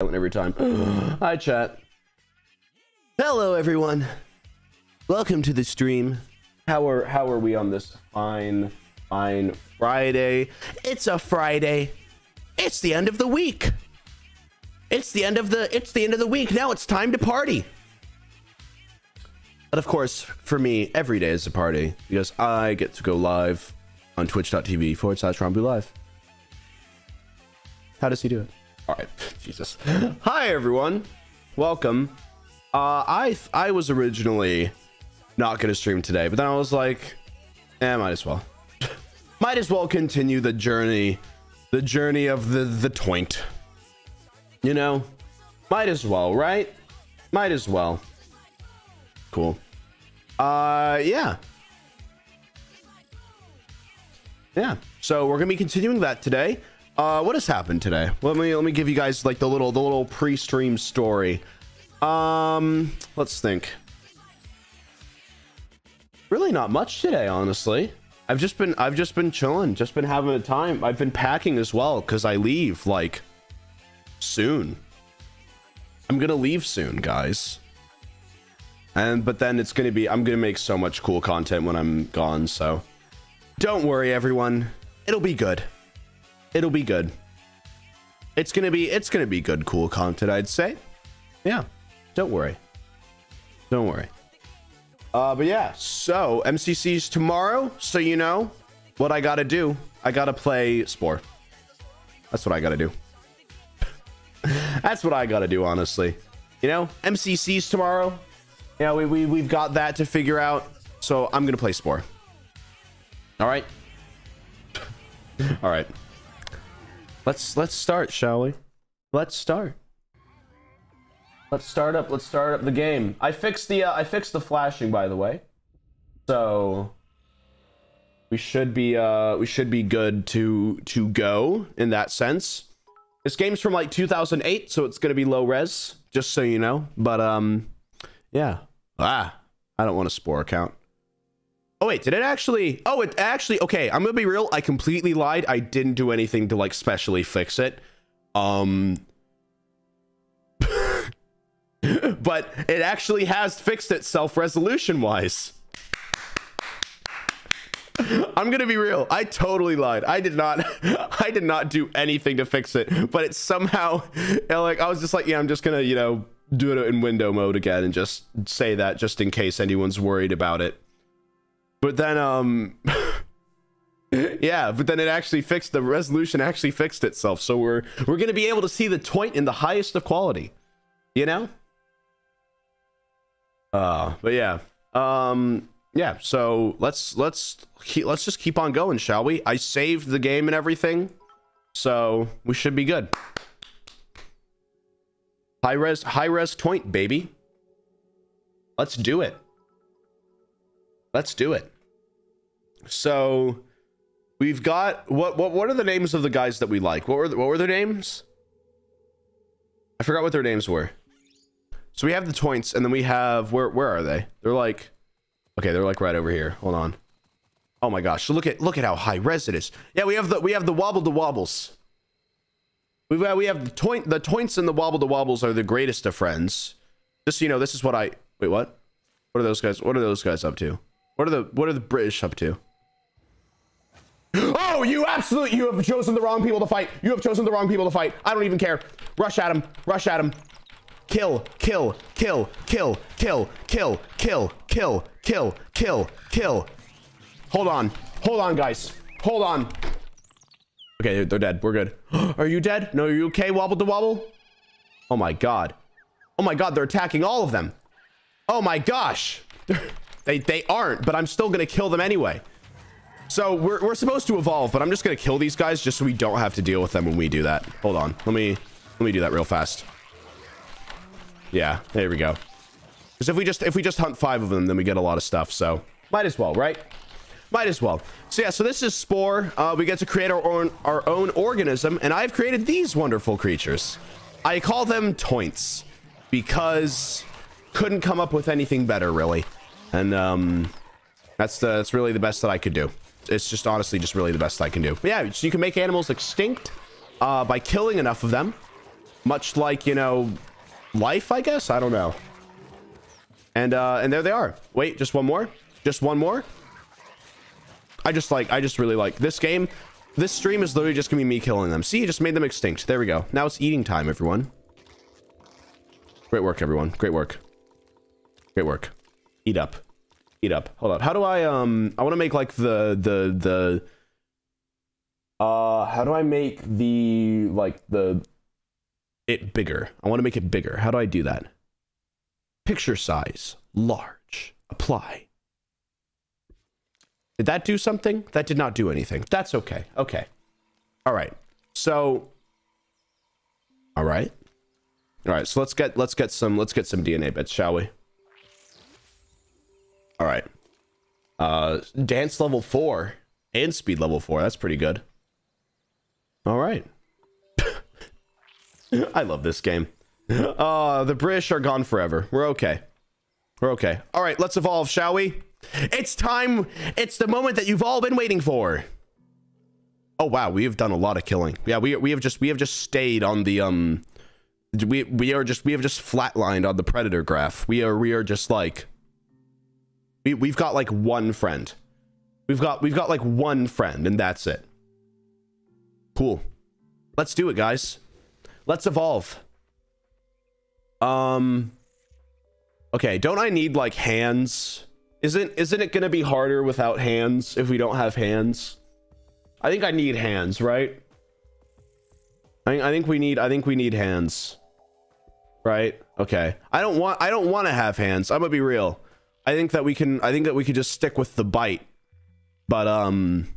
every time. Hi, chat. Hello, everyone. Welcome to the stream. How are how are we on this fine, fine Friday? It's a Friday. It's the end of the week. It's the end of the it's the end of the week. Now it's time to party. But of course, for me, every day is a party because I get to go live on twitch.tv forward slash Ranboo Live. How does he do it? All right, Jesus. Hi, everyone. Welcome. Uh, I I was originally not gonna stream today, but then I was like, eh, might as well. might as well continue the journey, the journey of the the toint. You know, might as well, right? Might as well. Cool. Uh, yeah. Yeah. So we're gonna be continuing that today. Uh, what has happened today? Let me let me give you guys like the little the little pre-stream story. Um, let's think. Really not much today, honestly. I've just been I've just been chilling, just been having a time. I've been packing as well because I leave like soon. I'm gonna leave soon, guys. And but then it's gonna be I'm gonna make so much cool content when I'm gone, so don't worry everyone. It'll be good. It'll be good. It's gonna be it's gonna be good, cool content, I'd say. Yeah. Don't worry. Don't worry. Uh, but yeah, so MCC's tomorrow, so you know what I gotta do. I gotta play Spore. That's what I gotta do. That's what I gotta do, honestly. You know, MCC's tomorrow. Yeah, we, we, we've got that to figure out. So I'm gonna play Spore. All right. All right. Let's let's start, shall we? Let's start. Let's start up. Let's start up the game. I fixed the uh, I fixed the flashing, by the way. So we should be uh we should be good to to go in that sense. This game's from like 2008, so it's gonna be low res, just so you know. But um, yeah. Ah, I don't want a spore account. Oh wait, did it actually? Oh, it actually. Okay, I'm gonna be real. I completely lied. I didn't do anything to like specially fix it. Um, but it actually has fixed itself resolution wise. I'm gonna be real. I totally lied. I did not. I did not do anything to fix it. But it's somehow like I was just like, yeah, I'm just gonna you know do it in window mode again and just say that just in case anyone's worried about it. But then um. yeah, but then it actually fixed the resolution. Actually fixed itself. So we're we're gonna be able to see the toint in the highest of quality. You know. Uh, but yeah. Um yeah, so let's let's keep, let's just keep on going, shall we? I saved the game and everything. So, we should be good. High res high res toint, baby. Let's do it. Let's do it. So, we've got what what what are the names of the guys that we like? What were the, what were their names? I forgot what their names were. So we have the toints, and then we have where where are they? They're like, okay, they're like right over here. Hold on. Oh my gosh, look at look at how high res it is. Yeah, we have the we have the wobble the wobbles. We've got, we have the toint the toints and the wobble the wobbles are the greatest of friends. Just so you know, this is what I wait. What? What are those guys? What are those guys up to? What are the what are the British up to? Oh, you absolutely you have chosen the wrong people to fight. You have chosen the wrong people to fight. I don't even care. Rush at him. Rush at him. Kill, kill, kill, kill, kill, kill, kill, kill, kill, kill, kill. Hold on. Hold on, guys. Hold on. Okay, they're dead. We're good. Are you dead? No, are you okay? Wobble to wobble? Oh my god. Oh my god, they're attacking all of them. Oh my gosh. they they aren't, but I'm still gonna kill them anyway. So we're, we're supposed to evolve, but I'm just gonna kill these guys just so we don't have to deal with them when we do that. Hold on. Let me let me do that real fast. Yeah, there we go. Because if we just if we just hunt five of them, then we get a lot of stuff. So might as well, right? Might as well. So yeah, so this is Spore. Uh, we get to create our own our own organism, and I've created these wonderful creatures. I call them toints because couldn't come up with anything better, really. And um, that's the that's really the best that I could do. It's just honestly just really the best I can do. But yeah, so you can make animals extinct uh, by killing enough of them Much like, you know, life, I guess? I don't know. And, uh, and there they are. Wait, just one more? Just one more? I just like, I just really like this game. This stream is literally just gonna be me killing them. See, just made them extinct. There we go. Now it's eating time, everyone. Great work, everyone. Great work. Great work. Eat up. Eat up. Hold up. How do I, um, I want to make like the, the, the, uh, how do I make the, like the, it bigger? I want to make it bigger. How do I do that? Picture size, large, apply. Did that do something? That did not do anything. That's okay. Okay. All right. So, all right. All right. So let's get let's get some let's get some DNA bits, shall we? All right. Uh, dance level four and speed level four. That's pretty good. All right. I love this game. Uh, the British are gone forever. We're okay. We're okay. All right, let's evolve, shall we? It's time. It's the moment that you've all been waiting for. Oh wow, we have done a lot of killing. Yeah, we we have just we have just stayed on the um we we are just we have just flatlined on the predator graph. We are we are just like we we've got like one friend. We've got we've got like one friend and that's it. Cool. Let's do it, guys. Let's evolve. Um Okay, don't I need like hands? Isn't isn't it gonna be harder without hands if we don't have hands? I think I need hands, right? I, I think we need I think we need hands. Right? Okay. I don't want I don't want to have hands. I'm gonna be real. I think that we can I think that we could just stick with the bite. But um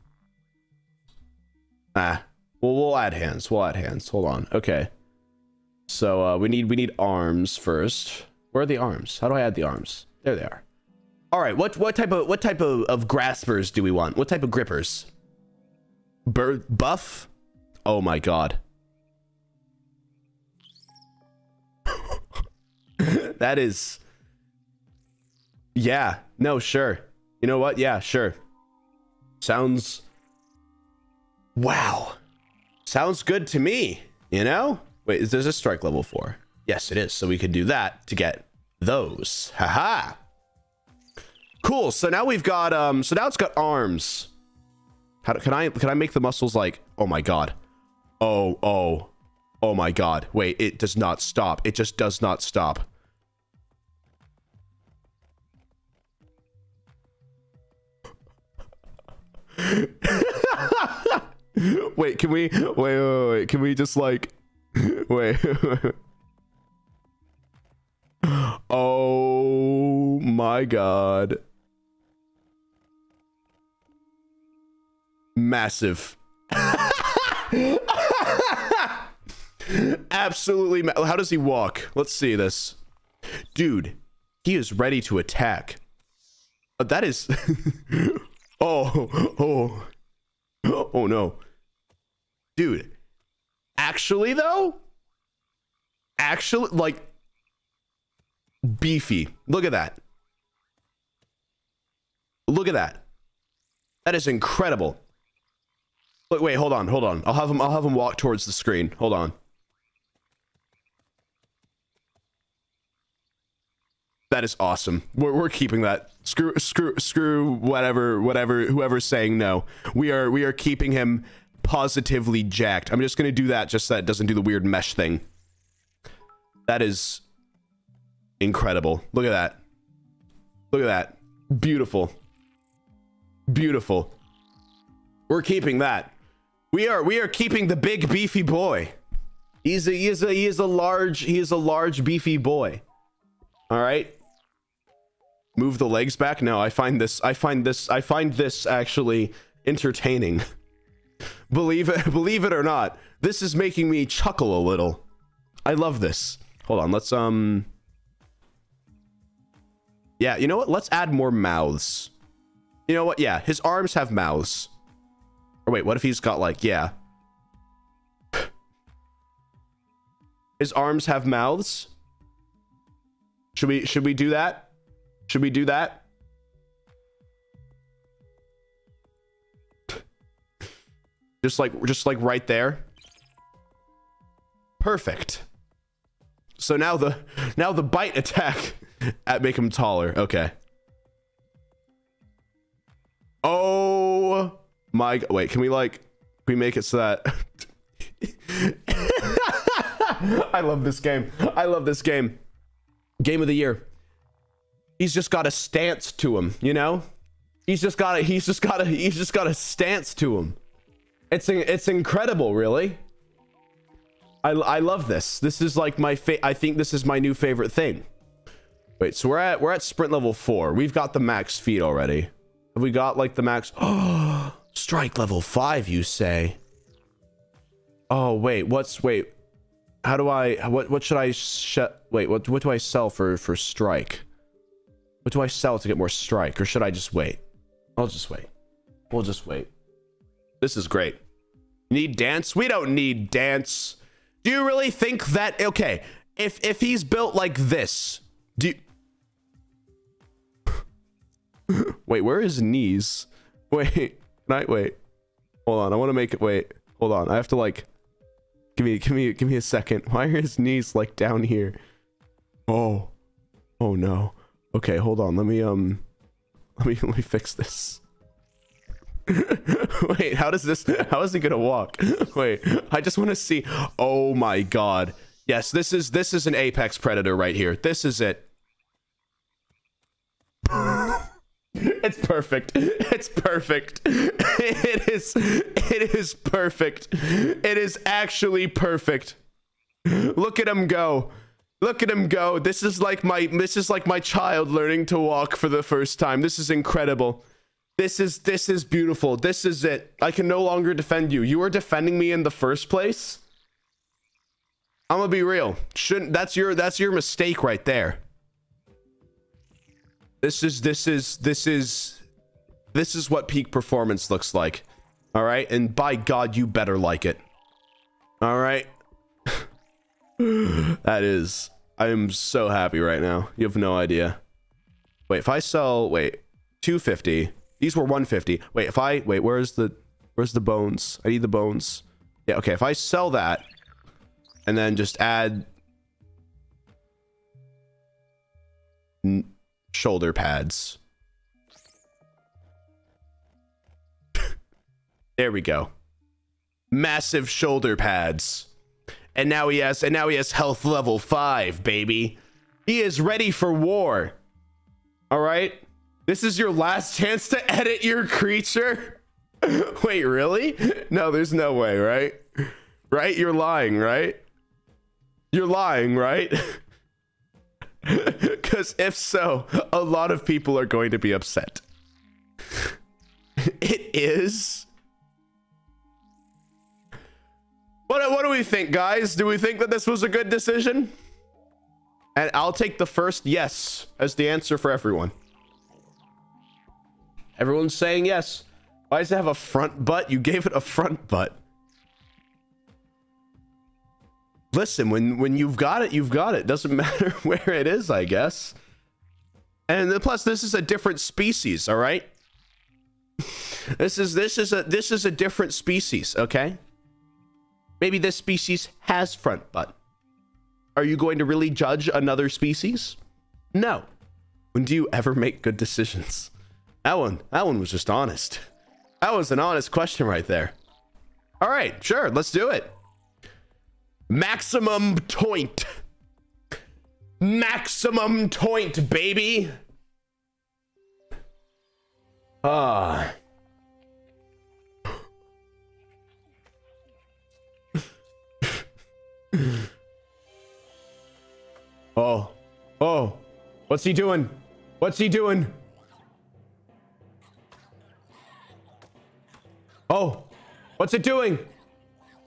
Ah. Well we'll add hands. We'll add hands. Hold on. Okay. So uh we need we need arms first. Where are the arms? How do I add the arms? There they are. All right, what what type of what type of, of graspers do we want? What type of grippers? Bur buff? Oh my god. that is Yeah, no, sure. You know what? Yeah, sure. Sounds Wow. Sounds good to me, you know? Wait, is there's a strike level 4? Yes, it is. So we could do that to get those. Haha. Cool. So now we've got um so now it's got arms. How can I can I make the muscles like oh my god. Oh, oh. Oh my god. Wait, it does not stop. It just does not stop. wait, can we wait, wait, wait, can we just like wait. oh my god. Massive. Absolutely. Ma How does he walk? Let's see this. Dude, he is ready to attack. Uh, that is. Oh, oh. Oh no. Dude. Actually, though? Actually, like. Beefy. Look at that. Look at that. That is incredible. Wait, wait, hold on, hold on. I'll have him. I'll have him walk towards the screen. Hold on. That is awesome. We're, we're keeping that. Screw, screw, screw. Whatever, whatever. Whoever's saying no, we are, we are keeping him positively jacked. I'm just gonna do that, just so that it doesn't do the weird mesh thing. That is incredible. Look at that. Look at that. Beautiful. Beautiful. We're keeping that. We are we are keeping the big beefy boy. He's a he is a he is a large he is a large beefy boy. All right. Move the legs back. No, I find this I find this I find this actually entertaining. believe it believe it or not, this is making me chuckle a little. I love this. Hold on, let's um Yeah, you know what? Let's add more mouths. You know what? Yeah, his arms have mouths. Or wait, what if he's got like, yeah. His arms have mouths? Should we should we do that? Should we do that? Just like just like right there. Perfect. So now the now the bite attack at make him taller. Okay. Oh my. Wait, can we like can we make it so that I love this game. I love this game. Game of the year. He's just got a stance to him, you know? He's just got a he's just got a he's just got a stance to him. It's it's incredible, really. I I love this. This is like my fa- I think this is my new favorite thing. Wait, so we're at we're at sprint level 4. We've got the max feet already. Have we got like the max Oh, strike level 5 you say? Oh, wait, what's wait. How do I what what should I sh wait, what what do I sell for for strike? What do I sell to get more strike or should I just wait? I'll just wait. We'll just wait. This is great. Need dance? We don't need dance. Do you really think that okay, if if he's built like this, do you... Wait, where his knees? Wait, can I wait? Hold on, I want to make it wait. Hold on. I have to like give me give me give me a second. Why are his knees like down here? Oh. Oh no. Okay, hold on. Let me um let me let me fix this. Wait, how does this how is he gonna walk? Wait, I just want to see. Oh my god. Yes, this is this is an apex predator right here. This is it. It's perfect. It's perfect. It is it is perfect. It is actually perfect. Look at him go. Look at him go. This is like my this is like my child learning to walk for the first time. This is incredible. This is this is beautiful. This is it. I can no longer defend you. You were defending me in the first place. I'm gonna be real. Shouldn't that's your that's your mistake right there. This is this is this is this is what peak performance looks like. All right? And by god you better like it. All right? that is I am so happy right now. You have no idea. Wait, if I sell wait, 250. These were 150. Wait, if I wait, where's the where's the bones? I need the bones. Yeah, okay, if I sell that and then just add shoulder pads. there we go. Massive shoulder pads. And now he has and now he has health level 5, baby. He is ready for war. All right? This is your last chance to edit your creature? Wait, really? No, there's no way, right? Right? You're lying, right? You're lying, right? Because if so, a lot of people are going to be upset. it is. What, uh, what do we think, guys? Do we think that this was a good decision? And I'll take the first yes as the answer for everyone. Everyone's saying yes. Why does it have a front butt? You gave it a front butt. listen, when when you've got it, you've got it. Doesn't matter where it is, I guess. And plus, this is a different species. All right. This is this is a this is a different species. Okay. Maybe this species has front butt. Are you going to really judge another species? No. When do you ever make good decisions? That one, that one was just honest. That was an honest question right there. All right, sure, let's do it. Maximum toint. Maximum toint, baby. Ah. Oh. Oh. What's he doing? What's he doing? Oh. What's it doing?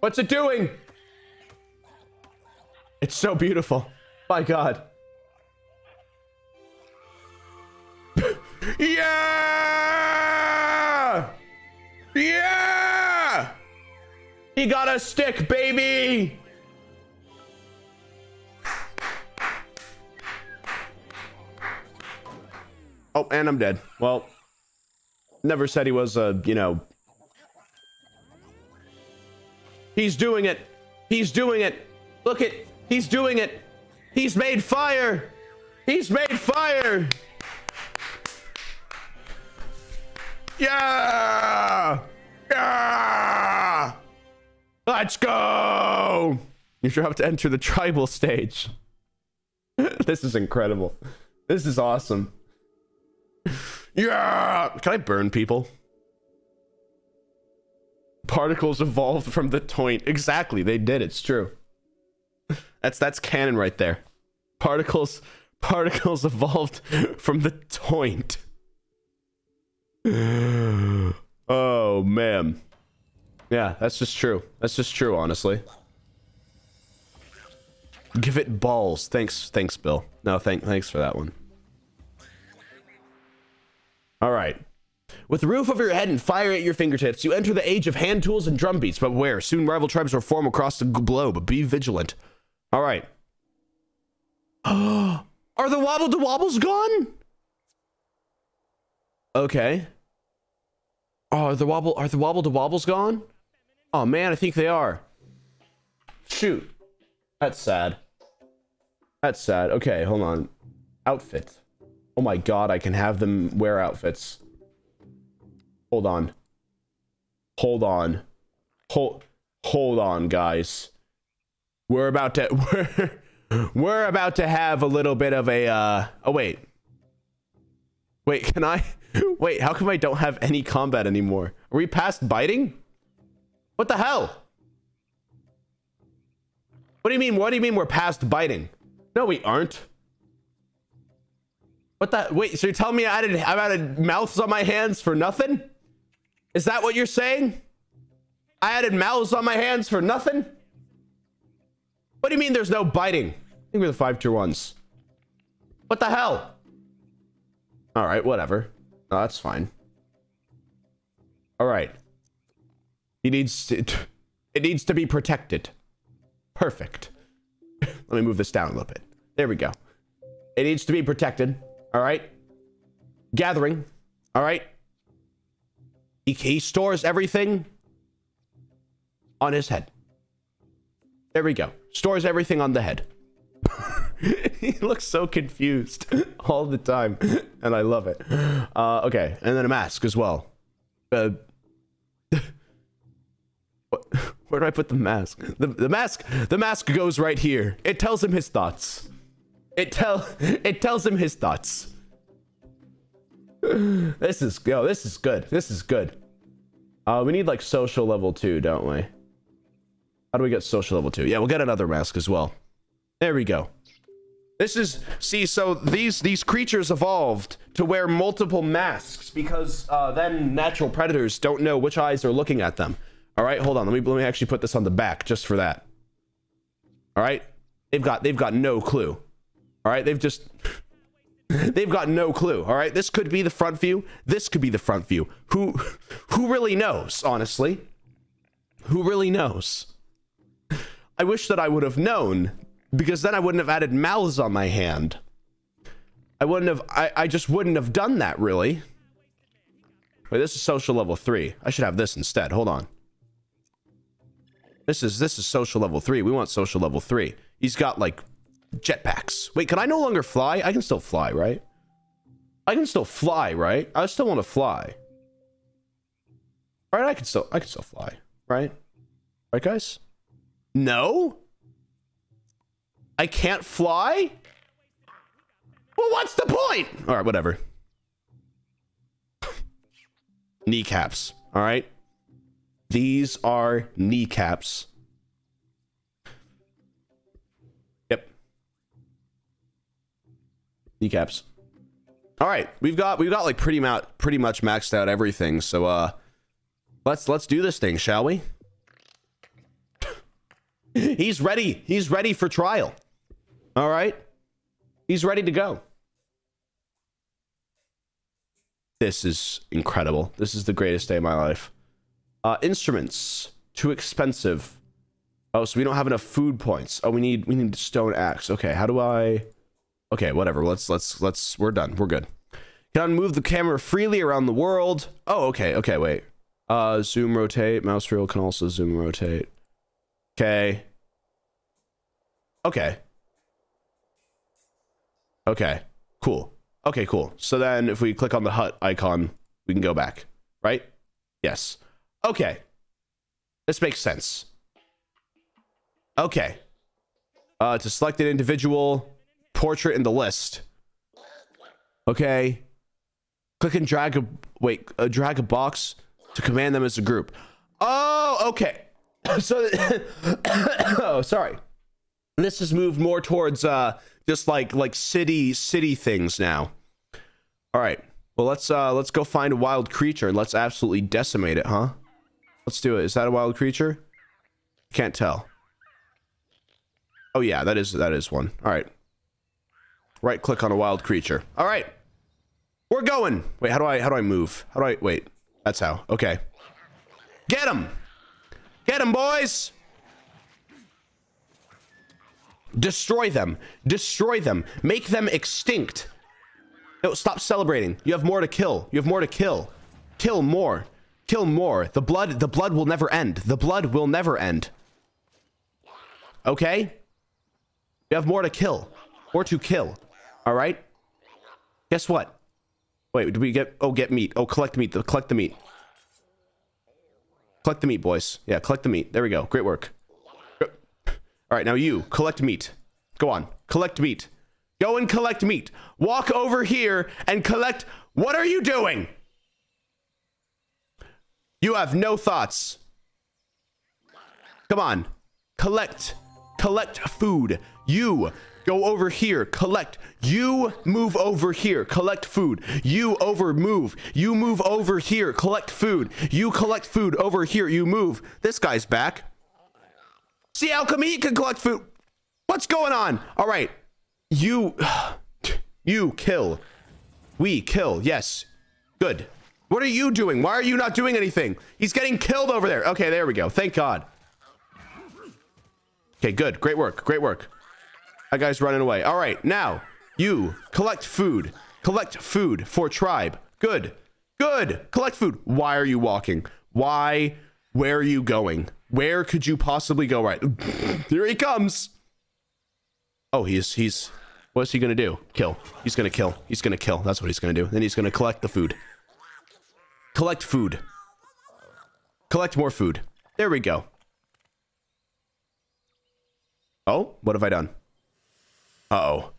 What's it doing? It's so beautiful. My God. yeah! Yeah! He got a stick, baby! Oh, and I'm dead. Well, never said he was a, you know. He's doing it. He's doing it. Look at He's doing it. He's made fire. He's made fire. Yeah. Yeah. Let's go. You sure have to enter the tribal stage. this is incredible. This is awesome. Yeah. Can I burn people? Particles evolved from the toint. Exactly. They did. It's true. That's that's canon right there. Particles particles evolved from the toint. Oh man. Yeah, that's just true. That's just true, honestly. Give it balls. Thanks, thanks, Bill. No, thank, thanks for that one. All right. With the roof over your head and fire at your fingertips, you enter the age of hand tools and drum beats. But where? Soon rival tribes will form across the globe. Be vigilant. All right. Are the wobble to wobbles gone? Okay. Oh, are the wobble are the wobble to wobbles gone? Oh man, I think they are. Shoot. That's sad. That's sad. Okay, hold on. Outfit. Oh my god, I can have them wear outfits. Hold on. Hold on. Hold hold on, guys. We're about to we're we're about to have a little bit of a uh oh wait. Wait, can I wait, how come I don't have any combat anymore? Are we past biting? What the hell? What do you mean? What do you mean we're past biting? No, we aren't. What the? Wait, so you're telling me I added, I added mouths on my hands for nothing? Is that what you're saying? I added mouths on my hands for nothing? What do you mean there's no biting? I think we're the five tier ones. What the hell? All right, whatever. No, that's fine. All right. He needs to, it needs to be protected. Perfect. Let me move this down a little bit. There we go. It needs to be protected. All right. Gathering. All right. He, he stores everything on his head. There we go. Stores everything on the head. he looks so confused all the time, and I love it. Uh, okay, and then a mask as well. Uh, where do I put the mask? The, the mask, the mask goes right here. It tells him his thoughts. It tell, it tells him his thoughts. This is yo, this is good. This is good. Uh, we need like social level two, don't we? How do we get social level two? Yeah, we'll get another mask as well. There we go. This is see, so these these creatures evolved to wear multiple masks because uh, then natural predators don't know which eyes are looking at them. All right, hold on. Let me let me actually put this on the back just for that. All right, they've got they've got no clue. All right, they've just they've got no clue. All right, this could be the front view. This could be the front view. Who who really knows? Honestly, who really knows? I wish that I would have known because then I wouldn't have added mouths on my hand. I wouldn't have. I I just wouldn't have done that really. Wait, this is social level three. I should have this instead. Hold on. This is this is social level three. We want social level three. He's got like jetpacks. Wait, can I no longer fly? I can still fly, right? I can still fly, right? I still want to fly. Right? I can still I can still fly, right? Right, guys? No? I can't fly? Well, what's the point? All right, whatever. Kneecaps, all right? These are kneecaps. Kneecaps. All right, we've got we've got like pretty much pretty much maxed out everything. So uh let's let's do this thing, shall we? He's ready. He's ready for trial. All right? He's ready to go. This is incredible. This is the greatest day of my life. Uh, instruments too expensive. Oh, so we don't have enough food points. Oh, we need we need stone axe. Okay, how do I? Okay, whatever. Let's let's let's. We're done. We're good. Can move the camera freely around the world. Oh, okay. Okay, wait. Uh, zoom rotate. Mouse wheel can also zoom rotate. Okay. Okay. Okay, cool. Okay, cool. So then if we click on the hut icon, we can go back, right? Yes. Okay. This makes sense. Okay. Uh, to select an individual portrait in the list. Okay. Click and drag a wait, uh, drag a box to command them as a group. Oh, okay. so, oh, sorry. This has moved more towards uh just like like city city things now. All right. Well, let's uh let's go find a wild creature and let's absolutely decimate it, huh? Let's do it. Is that a wild creature? Can't tell. Oh yeah, that is that is one. All right. Right click on a wild creature. All right. We're going. Wait, how do I how do I move? How do I wait? That's how. Okay. Get him. Get him, boys. Destroy them. Destroy them. Make them extinct. No, stop celebrating. You have more to kill. You have more to kill. Kill more. Kill more. The blood the blood will never end. The blood will never end. Okay? You have more to kill. More to kill. All right? Guess what? Wait, did we get Oh, get meat. Oh, collect the meat. Collect the meat. Collect the meat, boys. Yeah, collect the meat. There we go. Great work. All right, now you collect meat. Go on, collect meat. Go and collect meat. Walk over here and collect. What are you doing? You have no thoughts. Come on, collect. Collect food. You go over here, collect. You move over here, collect food. You over move. You move over here, collect food. You collect food over here, you move. This guy's back. See, Alchemy can collect food. What's going on? All right. You, you kill. We kill. Yes. Good. What are you doing? Why are you not doing anything? He's getting killed over there. Okay, there we go. Thank God. Okay, good. Great work. Great work. That guy's running away. All right, now you collect food. Collect food for tribe. Good. Good. Collect food. Why are you walking? Why? Where are you going? Where could you possibly go right? Here he comes. Oh, he's he's what's he gonna do? Kill. He's gonna kill. He's gonna kill. That's what he's gonna do. Then he's gonna collect the food. Collect food. Collect more food. There we go. Oh, what have I done? Uh-oh.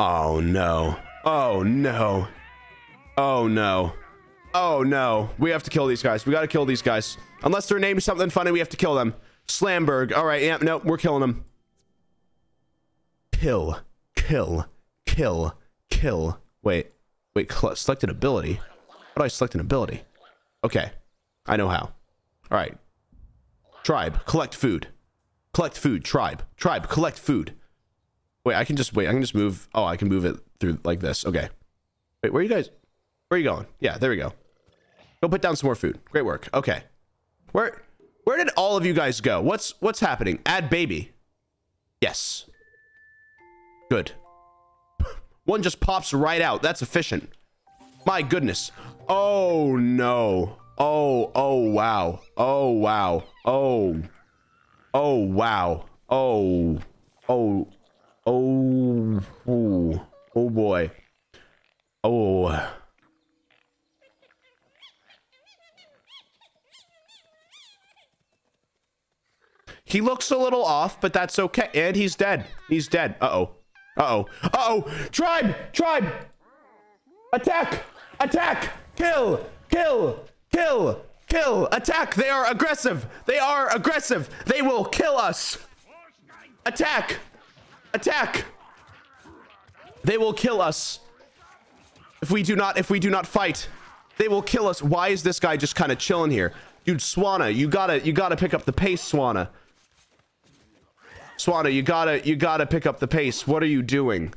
Oh no. Oh no. Oh no. Oh no. We have to kill these guys. We gotta kill these guys. Unless their name's something funny, we have to kill them. Slamberg. All right. Yeah. No, we're killing them. Kill. Kill. Kill. Kill. Wait. Wait. Select an ability. How do I select an ability? Okay. I know how. All right. Tribe. Collect food. Collect food. Tribe. Tribe. Collect food. Wait. I can just wait. I can just move. Oh, I can move it through like this. Okay. Wait. Where are you guys? Where are you going? Yeah. There we go. Go put down some more food. Great work. Okay. Where where did all of you guys go? What's what's happening? Add baby. Yes. Good. One just pops right out. That's efficient. My goodness. Oh no. Oh, oh wow. Oh wow. Oh. Oh wow. Oh. Oh. Oh. Oh, oh boy. Oh. He looks a little off, but that's okay. And he's dead. He's dead. Uh-oh. Uh-oh. Uh-oh. Tribe! Tribe! Attack! Attack! Kill! Kill! Kill! Kill! Attack! They are aggressive! They are aggressive! They will kill us! Attack! Attack! They will kill us. If we do not, if we do not fight, they will kill us. Why is this guy just kind of chilling here? Dude, Swana, you gotta, you gotta pick up the pace, Swana. Swanna, you gotta, you gotta pick up the pace. What are you doing?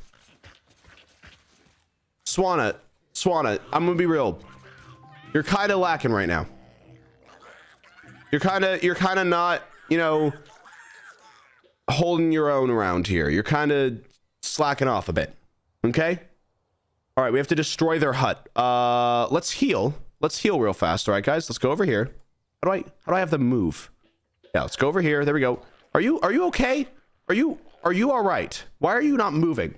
Swana, Swanna, I'm gonna be real. You're kind of lacking right now. You're kind of, you're kind of not, you know, holding your own around here. You're kind of slacking off a bit. Okay? All right, we have to destroy their hut. Uh, let's heal. Let's heal real fast. All right, guys, let's go over here. How do I, how do I have them move? Yeah, let's go over here. There we go. Are you are you okay? Are you are you all right? Why are you not moving?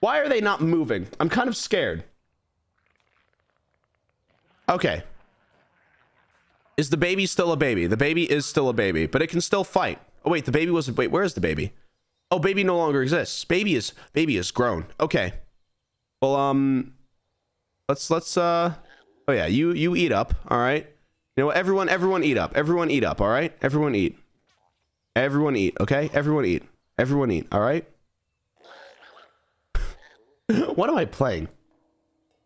Why are they not moving? I'm kind of scared. Okay. Is the baby still a baby? The baby is still a baby, but it can still fight. Oh wait, the baby was wait, where is the baby? Oh, baby no longer exists. Baby is baby is grown. Okay. Well, um let's let's uh oh yeah, you you eat up, all right? You know? Everyone everyone eat up. Everyone eat up, all right? Everyone eat. Everyone eat, okay? Everyone eat. Everyone eat, all right? what am I playing?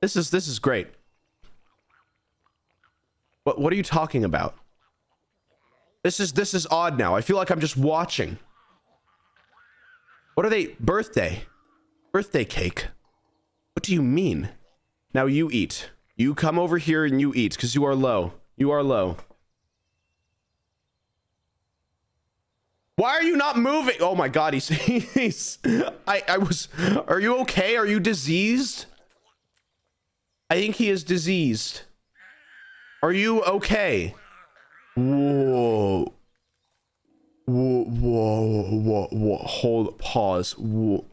This is this is great. What what are you talking about? This is this is odd now. I feel like I'm just watching. What are they? Birthday. Birthday cake. What do you mean? Now you eat. You come over here and you eat because you are low. You are low. Why are you not moving? Oh my god, he's he's I I was Are you okay? Are you diseased? I think he is diseased. Are you okay? Whoa. Whoa, whoa, whoa, whoa. Hold, pause. Whoa.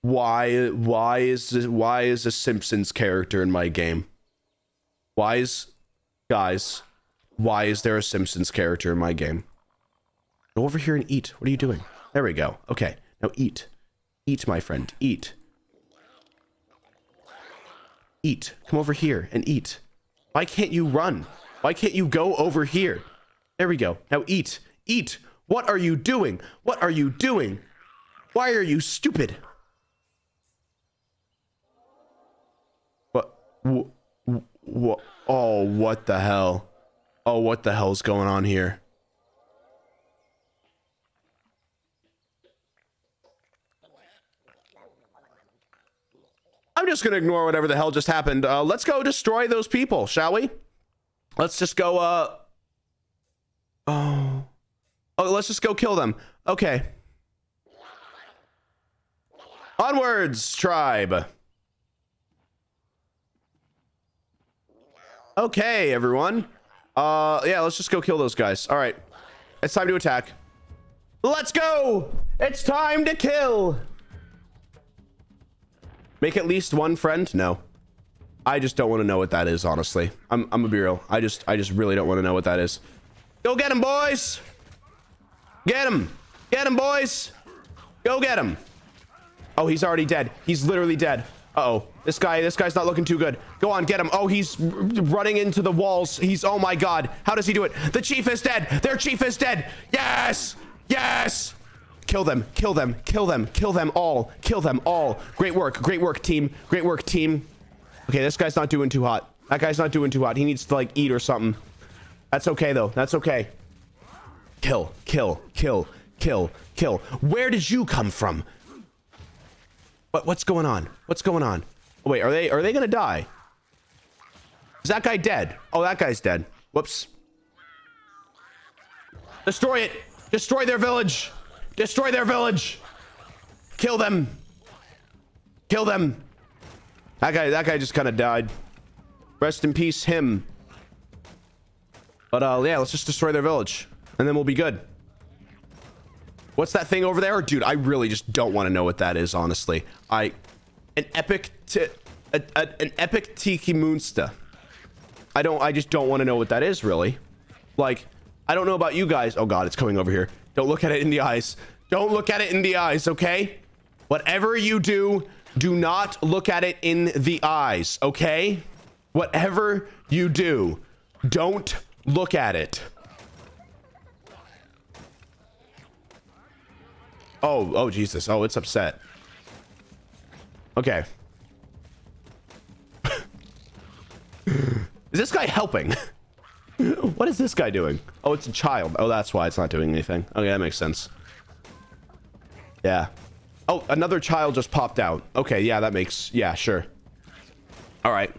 Why, why is this, why is a Simpsons character in my game? Why is, guys, why is there a Simpsons character in my game? Go over here and eat. What are you doing? There we go. Okay, now eat. Eat, my friend. Eat. Eat. Come over here and eat. Why can't you run? Why can't you go over here? There we go. Now eat. Eat. What are you doing? What are you doing? Why are you stupid? What? What? Oh, what the hell? Oh, what the hell's going on here? I'm just gonna ignore whatever the hell just happened. Uh, let's go destroy those people, shall we? Let's just go, uh... Oh... Oh, let's just go kill them. Okay. Onwards, tribe. Okay, everyone. Uh, yeah, let's just go kill those guys. All right. It's time to attack. Let's go! It's time to kill! Make at least one friend? No. I just don't want to know what that is, honestly. I'm, I'm gonna be real. I just, I just really don't want to know what that is. Go get him, boys! Get him! Get him, boys! Go get him! Oh, he's already dead. He's literally dead. Uh oh This guy, this guy's not looking too good. Go on, get him. Oh, he's running into the walls. He's, oh my god. How does he do it? The chief is dead. Their chief is dead. Yes! Yes! Kill them, kill them, kill them, kill them all, kill them all. Great work, great work, team. Great work, team. Okay, this guy's not doing too hot. That guy's not doing too hot. He needs to, like, eat or something. That's okay, though. That's okay. Kill, kill, kill, kill, kill. Where did you come from? What, what's going on? What's going on? Oh, wait, are they, are they gonna die? Is that guy dead? Oh, that guy's dead. Whoops. Destroy it. Destroy their village. Destroy their village. Kill them. Kill them. That guy, that guy just kind of died. Rest in peace, him. But, uh, yeah, let's just destroy their village. And then we'll be good. What's that thing over there? Dude, I really just don't want to know what that is, honestly. I... An epic... An epic Tiki Moonsta. I don't... I just don't want to know what that is, really. Like, I don't know about you guys. Oh, God, it's coming over here. Don't look at it in the eyes. Don't look at it in the eyes, okay? Whatever you do, do not look at it in the eyes, okay? Whatever you do, don't look at it. Oh, oh, Jesus. Oh, it's upset. Okay. is this guy helping? what is this guy doing? Oh, it's a child. Oh, that's why it's not doing anything. Okay, that makes sense. Yeah. Oh, another child just popped out. Okay, yeah, that makes... Yeah, sure. All right.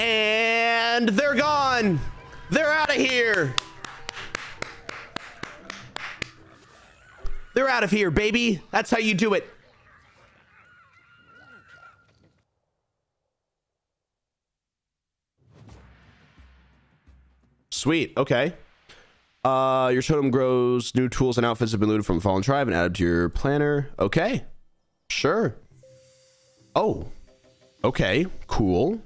And they're gone. They're out of here. They're out of here, baby. That's how you do it. Sweet. Okay. Uh, your totem grows. New tools and outfits have been looted from the fallen tribe and added to your planner. Okay. Sure. Oh. Okay. Cool.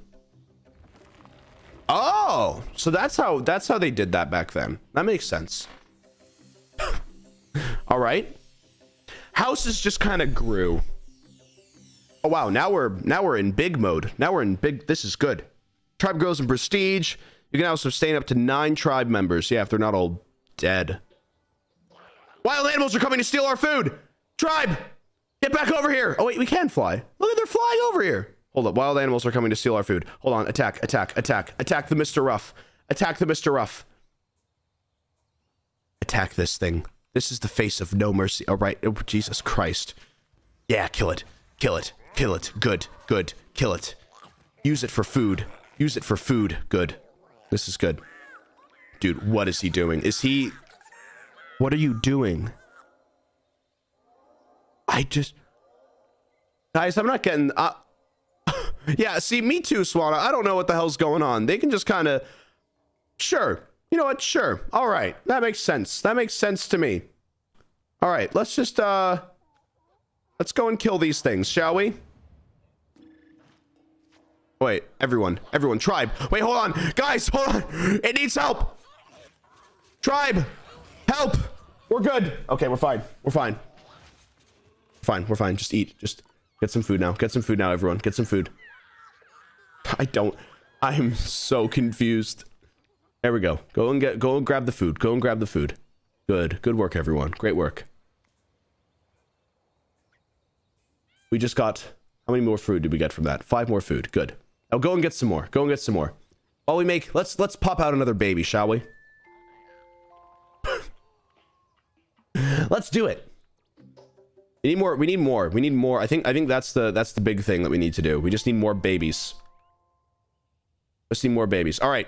Oh, so that's how that's how they did that back then. That makes sense. All right. Houses just kind of grew. Oh wow, now we're now we're in big mode. Now we're in big this is good. Tribe grows in prestige. You can now sustain up to nine tribe members. Yeah, if they're not all dead. Wild animals are coming to steal our food. Tribe, get back over here. Oh wait, we can fly. Look at they're flying over here. Hold up, wild animals are coming to steal our food. Hold on, attack, attack, attack, attack the Mr. Rough. Attack the Mr. Rough. Attack this thing. This is the face of no mercy. All right, oh, Jesus Christ. Yeah, kill it. Kill it. Kill it. Good. Good. Kill it. Use it for food. Use it for food. Good. This is good. Dude, what is he doing? Is he... What are you doing? I just... Guys, I'm not getting... Uh... yeah, see, me too, Swana. I don't know what the hell's going on. They can just kind of... Sure. You know what? Sure. All right. That makes sense. That makes sense to me. All right. Let's just, uh... Let's go and kill these things, shall we? Wait, everyone. Everyone. Tribe. Wait, hold on. Guys, hold on. It needs help. Tribe. Help. We're good. Okay, we're fine. We're fine. Fine. We're fine. Just eat. Just get some food now. Get some food now, everyone. Get some food. I don't. I am so confused. There we go. Go and get. Go and grab the food. Go and grab the food. Good. Good work, everyone. Great work. We just got. How many more food did we get from that? Five more food. Good. Now go and get some more. Go and get some more. While we make. Let's let's pop out another baby, shall we? let's do it. We need more. We need more. We need more. I think. I think that's the that's the big thing that we need to do. We just need more babies. Let's need more babies. All right.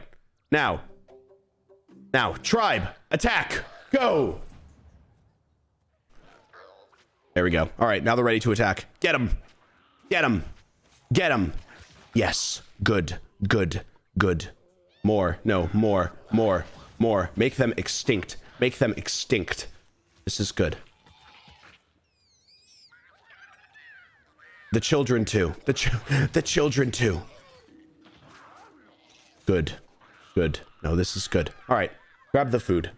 Now. Now, tribe, attack, go. There we go. All right, now they're ready to attack. Get them. Get them. Get them. Yes. Good. Good. Good. More. No, more. More. More. Make them extinct. Make them extinct. This is good. The children too. The ch the children too. Good. Good. No, this is good. All right. Grab the food.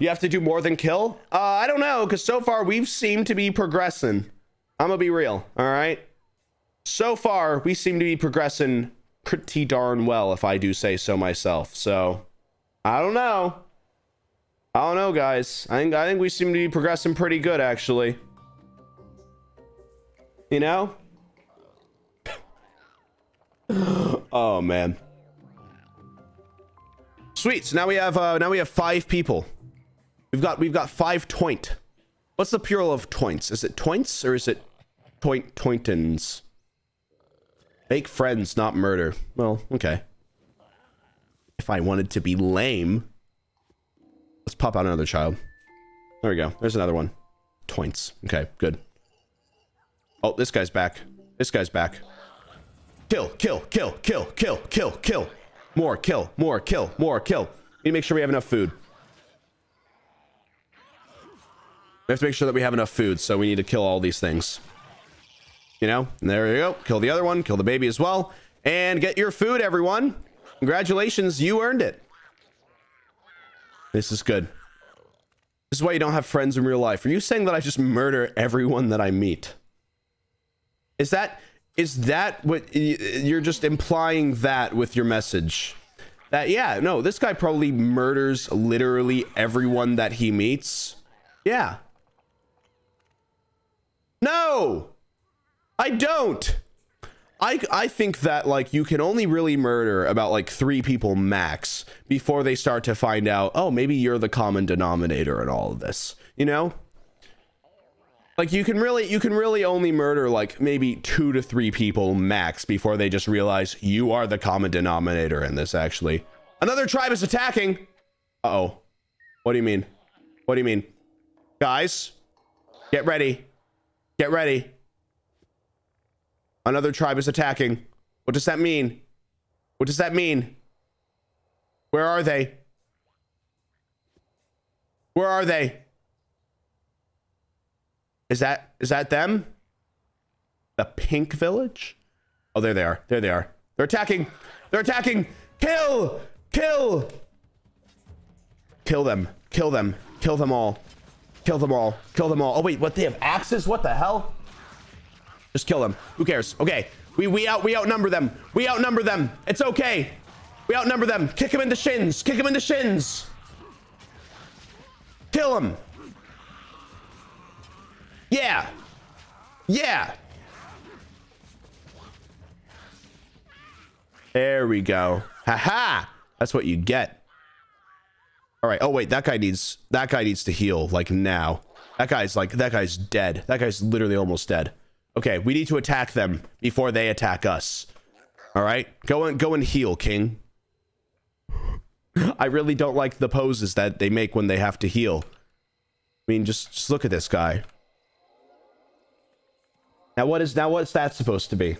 you have to do more than kill? Uh, I don't know, because so far we've seemed to be progressing. I'm gonna be real, all right? So far, we seem to be progressing pretty darn well, if I do say so myself. So, I don't know. I don't know, guys. I think I think we seem to be progressing pretty good, actually. You know? oh man. Sweet. So now we have uh, now we have five people. We've got we've got five toint. What's the plural of toints? Is it toints or is it toint tointins? Make friends, not murder. Well, okay. If I wanted to be lame, let's pop out another child. There we go. There's another one. Toints. Okay, good. Oh, this guy's back. This guy's back. Kill, kill, kill, kill, kill, kill, kill. More, kill, more, kill, more, kill. We need to make sure we have enough food. We have to make sure that we have enough food, so we need to kill all these things. You know, and there you go. Kill the other one, kill the baby as well. And get your food, everyone. Congratulations, you earned it. This is good. This is why you don't have friends in real life. Are you saying that I just murder everyone that I meet? Is that is that what you're just implying that with your message? That yeah, no, this guy probably murders literally everyone that he meets. Yeah. No. I don't. I, I think that like you can only really murder about like three people max before they start to find out oh maybe you're the common denominator in all of this you know? Like you can really you can really only murder like maybe two to three people max before they just realize you are the common denominator in this actually. Another tribe is attacking! Uh oh what do you mean? What do you mean? Guys get ready. Get ready another tribe is attacking what does that mean what does that mean where are they Where are they? Is that is that them? The pink village? Oh, there they are. There they are. They're attacking. They're attacking. Kill! Kill! Kill them. Kill them. Kill them all. Kill them all. Kill them all. Oh wait, what? They have axes? What the hell? Just kill them. Who cares? Okay. We we out we outnumber them. We outnumber them. It's okay. We outnumber them. Kick them in the shins. Kick them in the shins. Kill him. Yeah. Yeah. There we go. Haha. That's what you get. All right. Oh wait, that guy needs that guy needs to heal like now. That guy's like that guy's dead. That guy's literally almost dead. Okay, we need to attack them before they attack us. All right? Go and go and heal, king. I really don't like the poses that they make when they have to heal. I mean, just, just look at this guy. Now what is now what's that supposed to be?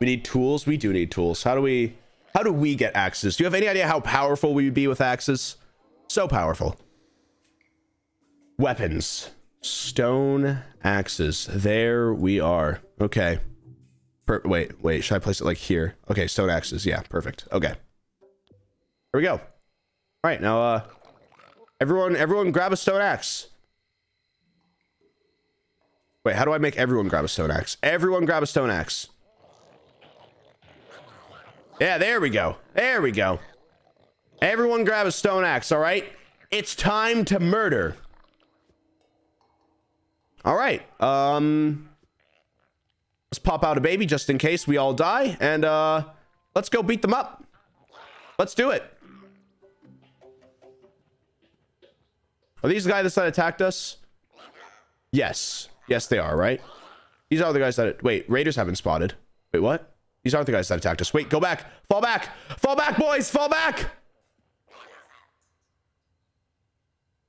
We need tools. We do need tools. How do we how do we get axes? Do you have any idea how powerful we would be with axes? So powerful. Weapons. Stone axes. There we are. Okay. Per wait, wait. Should I place it like here? Okay, stone axes. Yeah, perfect. Okay. Here we go. All right, now uh everyone everyone grab a stone axe. Wait, how do I make everyone grab a stone axe? Everyone grab a stone axe. Yeah, there we go. There we go. Everyone grab a stone axe, all right? It's time to murder. All right. Um let's pop out a baby just in case we all die and uh let's go beat them up. Let's do it. Are these the guys that attacked us? Yes. Yes, they are, right? These are the guys that... Wait, raiders haven't spotted. Wait, what? These aren't the guys that attacked us. Wait, go back. Fall back. Fall back, boys. Fall back.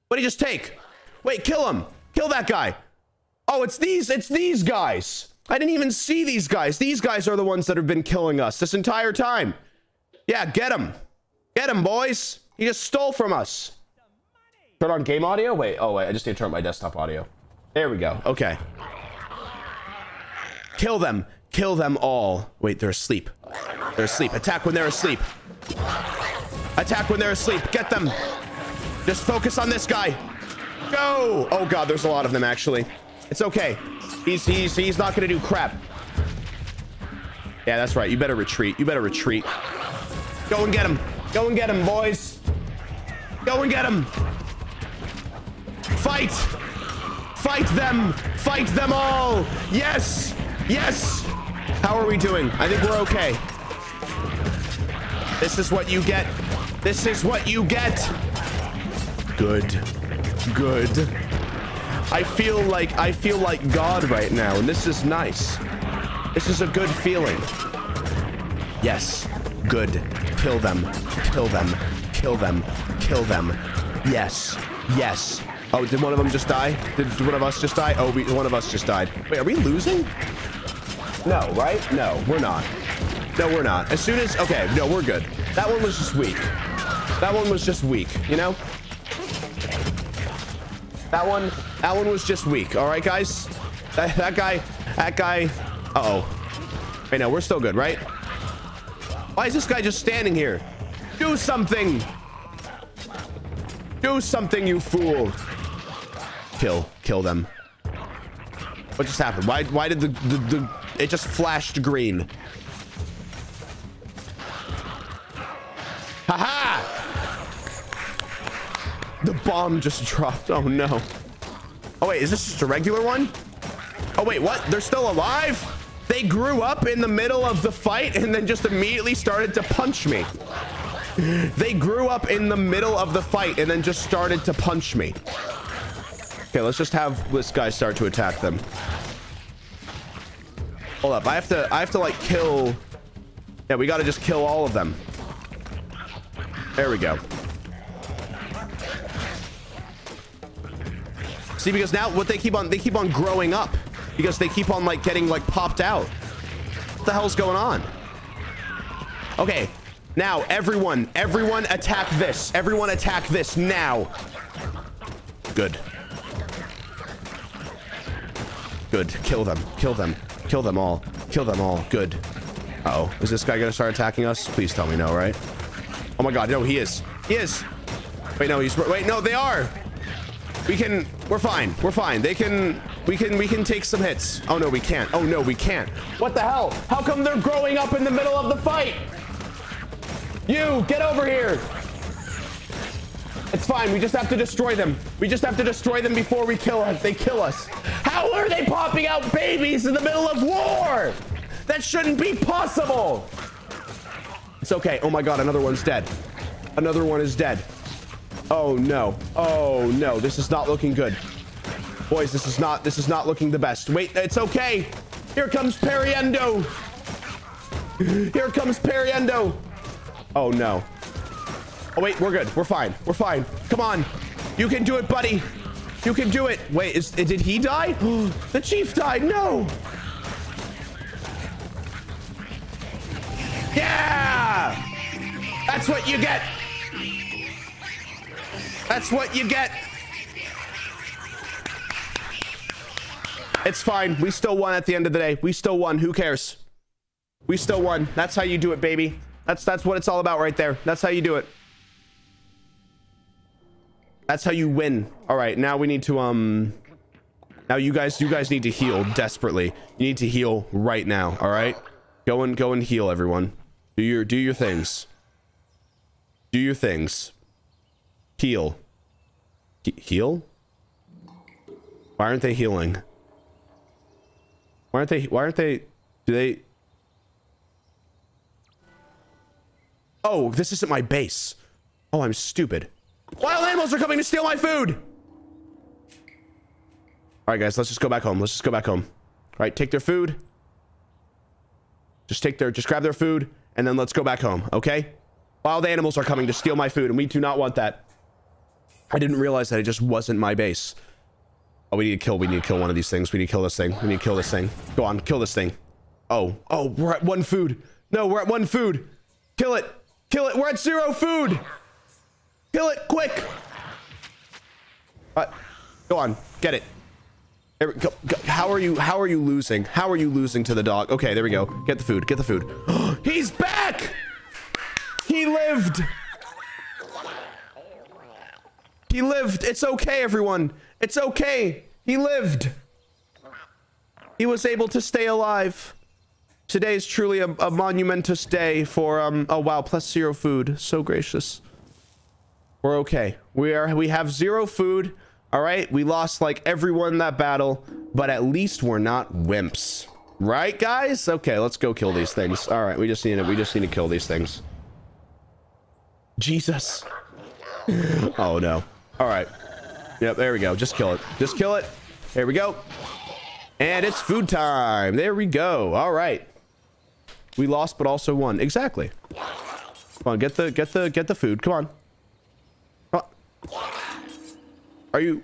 What did he just take? Wait, kill him. Kill that guy. Oh, it's these. It's these guys. I didn't even see these guys. These guys are the ones that have been killing us this entire time. Yeah, get him. Get him, boys. He just stole from us. Turn on game audio? Wait. Oh, wait. I just need to turn on my desktop audio. There we go. Okay. Kill them. Kill them all. Wait, they're asleep. They're asleep. Attack when they're asleep. Attack when they're asleep. Get them. Just focus on this guy. Go. Oh, God. There's a lot of them, actually. It's okay. He's, he's, he's not to do crap. Yeah, that's right. You better retreat. You better retreat. Go and get him. Go and get him, boys. Go and get him. Fight. Fight them. Fight them all. Yes. Yes. How are we doing? I think we're okay. This is what you get. This is what you get. Good. Good. I feel like I feel like God right now, and this is nice. This is a good feeling. Yes. Good. Kill them. Kill them. Kill them. Kill them. Yes. Yes. Oh, did one of them just die? Did one of us just die? Oh, we, one of us just died. Wait, are we losing? No, right? No, we're not. No, we're not. As soon as... Okay, no, we're good. That one was just weak. That one was just weak, you know? That one... That one was just weak. All right, guys? That, that guy... That guy... Uh-oh. Hey, no, we're still good, right? Why is this guy just standing here? Do something! Do something, you fool! Kill. Kill them. What just happened? Why, why did the, the, the... It just flashed green. Haha! The bomb just dropped. Oh, no. Oh, wait. Is this just a regular one? Oh, wait. What? They're still alive? They grew up in the middle of the fight and then just immediately started to punch me. They grew up in the middle of the fight and then just started to punch me. Okay, let's just have this guy start to attack them. Hold up. I have to, I have to like kill. Yeah, we got to just kill all of them. There we go. See, because now what they keep on, they keep on growing up because they keep on like getting like popped out. What the hell's going on? Okay. Now, everyone, everyone attack this. Everyone attack this now. Good. Good. Kill them. Kill them. Kill them all. Kill them all. Good. Uh oh Is this guy gonna start attacking us? Please tell me no, right? Oh my god, no, he is. He is. Wait, no, he's... Wait, no, they are. We can... We're fine. We're fine. They can... We can... We can take some hits. Oh, no, we can't. Oh, no, we can't. What the hell? How come they're growing up in the middle of the fight? You, get over here. It's fine. We just have to destroy them. We just have to destroy them before we kill us. They kill us. How are they popping out babies in the middle of war? That shouldn't be possible. It's okay. Oh my god, another one's dead. Another one is dead. Oh no. Oh no. This is not looking good. Boys, this is not this is not looking the best. Wait, it's okay. Here comes Periendo. Here comes Periendo. Oh no. Oh wait, we're good. We're fine. We're fine. Come on. You can do it, buddy. You can do it. Wait, is did he die? the chief died. No. Yeah! That's what you get. That's what you get. It's fine. We still won at the end of the day. We still won. Who cares? We still won. That's how you do it, baby. That's that's what it's all about right there. That's how you do it. That's how you win. All right, now we need to um now you guys you guys need to heal desperately. You need to heal right now, all right? Go and go and heal everyone. Do your do your things. Do your things. Heal. He heal? Why aren't they healing? Why aren't they why aren't they do they Oh, this isn't my base. Oh, I'm stupid. Wild animals are coming to steal my food. All right, guys, let's just go back home. Let's just go back home. All right, take their food. Just take their, just grab their food and then let's go back home, okay? Wild animals are coming to steal my food, and we do not want that. I didn't realize that it just wasn't my base. Oh, we need to kill, we need to kill one of these things. We need to kill this thing. We need to kill this thing. Go on, kill this thing. Oh, oh, we're at one food. No, we're at one food. Kill it. Kill it. We're at zero food. Kill it, quick. Uh, go on, get it. Go, go. How are you? How are you losing? How are you losing to the dog? Okay, there we go. Get the food. Get the food. He's back. He lived. He lived. It's okay, everyone. It's okay. He lived. He was able to stay alive. Today is truly a, a monumentous day for um. Oh wow, plus zero food. So gracious. We're okay. We are. We have zero food. All right, we lost like everyone in that battle, but at least we're not wimps. Right, guys? Okay, let's go kill these things. All right, we just need to we just need to kill these things. Jesus. oh no. All right. Yep, there we go. Just kill it. Just kill it. There we go. And it's food time. There we go. All right. We lost but also won. Exactly. Come on, get the get the get the food. Come on. Come on. Are you...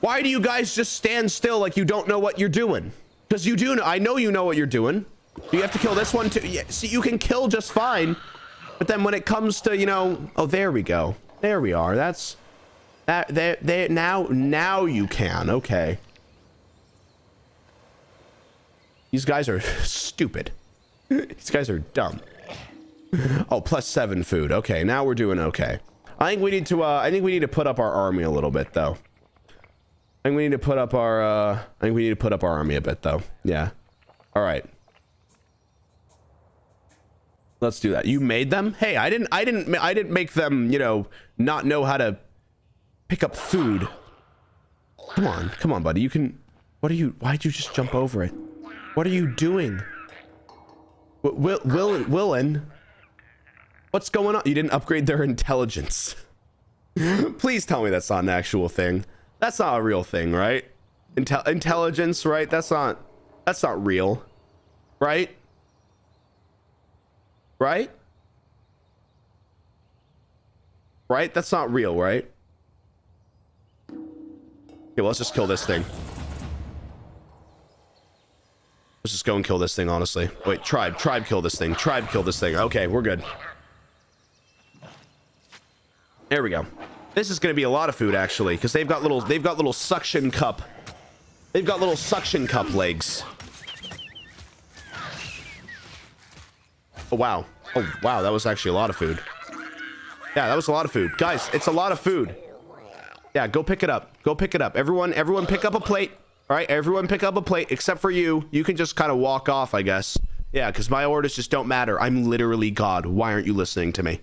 Why do you guys just stand still like you don't know what you're doing? Because you do know... I know you know what you're doing. Do you have to kill this one too. Yeah, see, you can kill just fine. But then when it comes to, you know... Oh, there we go. There we are. That's... That, there, there, now, now you can. Okay. These guys are stupid. These guys are dumb. Oh, plus seven food. Okay, now we're doing okay. I think we need to, uh, I think we need to put up our army a little bit, though. I think we need to put up our, uh, I think we need to put up our army a bit, though. Yeah. All right. Let's do that. You made them? Hey, I didn't, I didn't, I didn't make them, you know, not know how to pick up food. Come on, come on, buddy. You can, what are you, why'd you just jump over it? What are you doing? Will, Will, Willen, What's going on? You didn't upgrade their intelligence. Please tell me that's not an actual thing. That's not a real thing, right? Intel intelligence, right? That's not that's not real. Right? Right? Right? That's not real, right? Well, let's just kill this thing. Let's just go and kill this thing, honestly. Wait, tribe, tribe kill this thing. Tribe kill this thing. Okay, we're good. There we go. This is going to be a lot of food actually, because they've got little they've got little suction cup. They've got little suction cup legs. Oh wow. Oh wow, that was actually a lot of food. Yeah, that was a lot of food. Guys, it's a lot of food. Yeah, go pick it up. Go pick it up. Everyone, everyone pick up a plate. All right, everyone pick up a plate except for you. You can just kind of walk off, I guess. Yeah, because my orders just don't matter. I'm literally God. Why aren't you listening to me?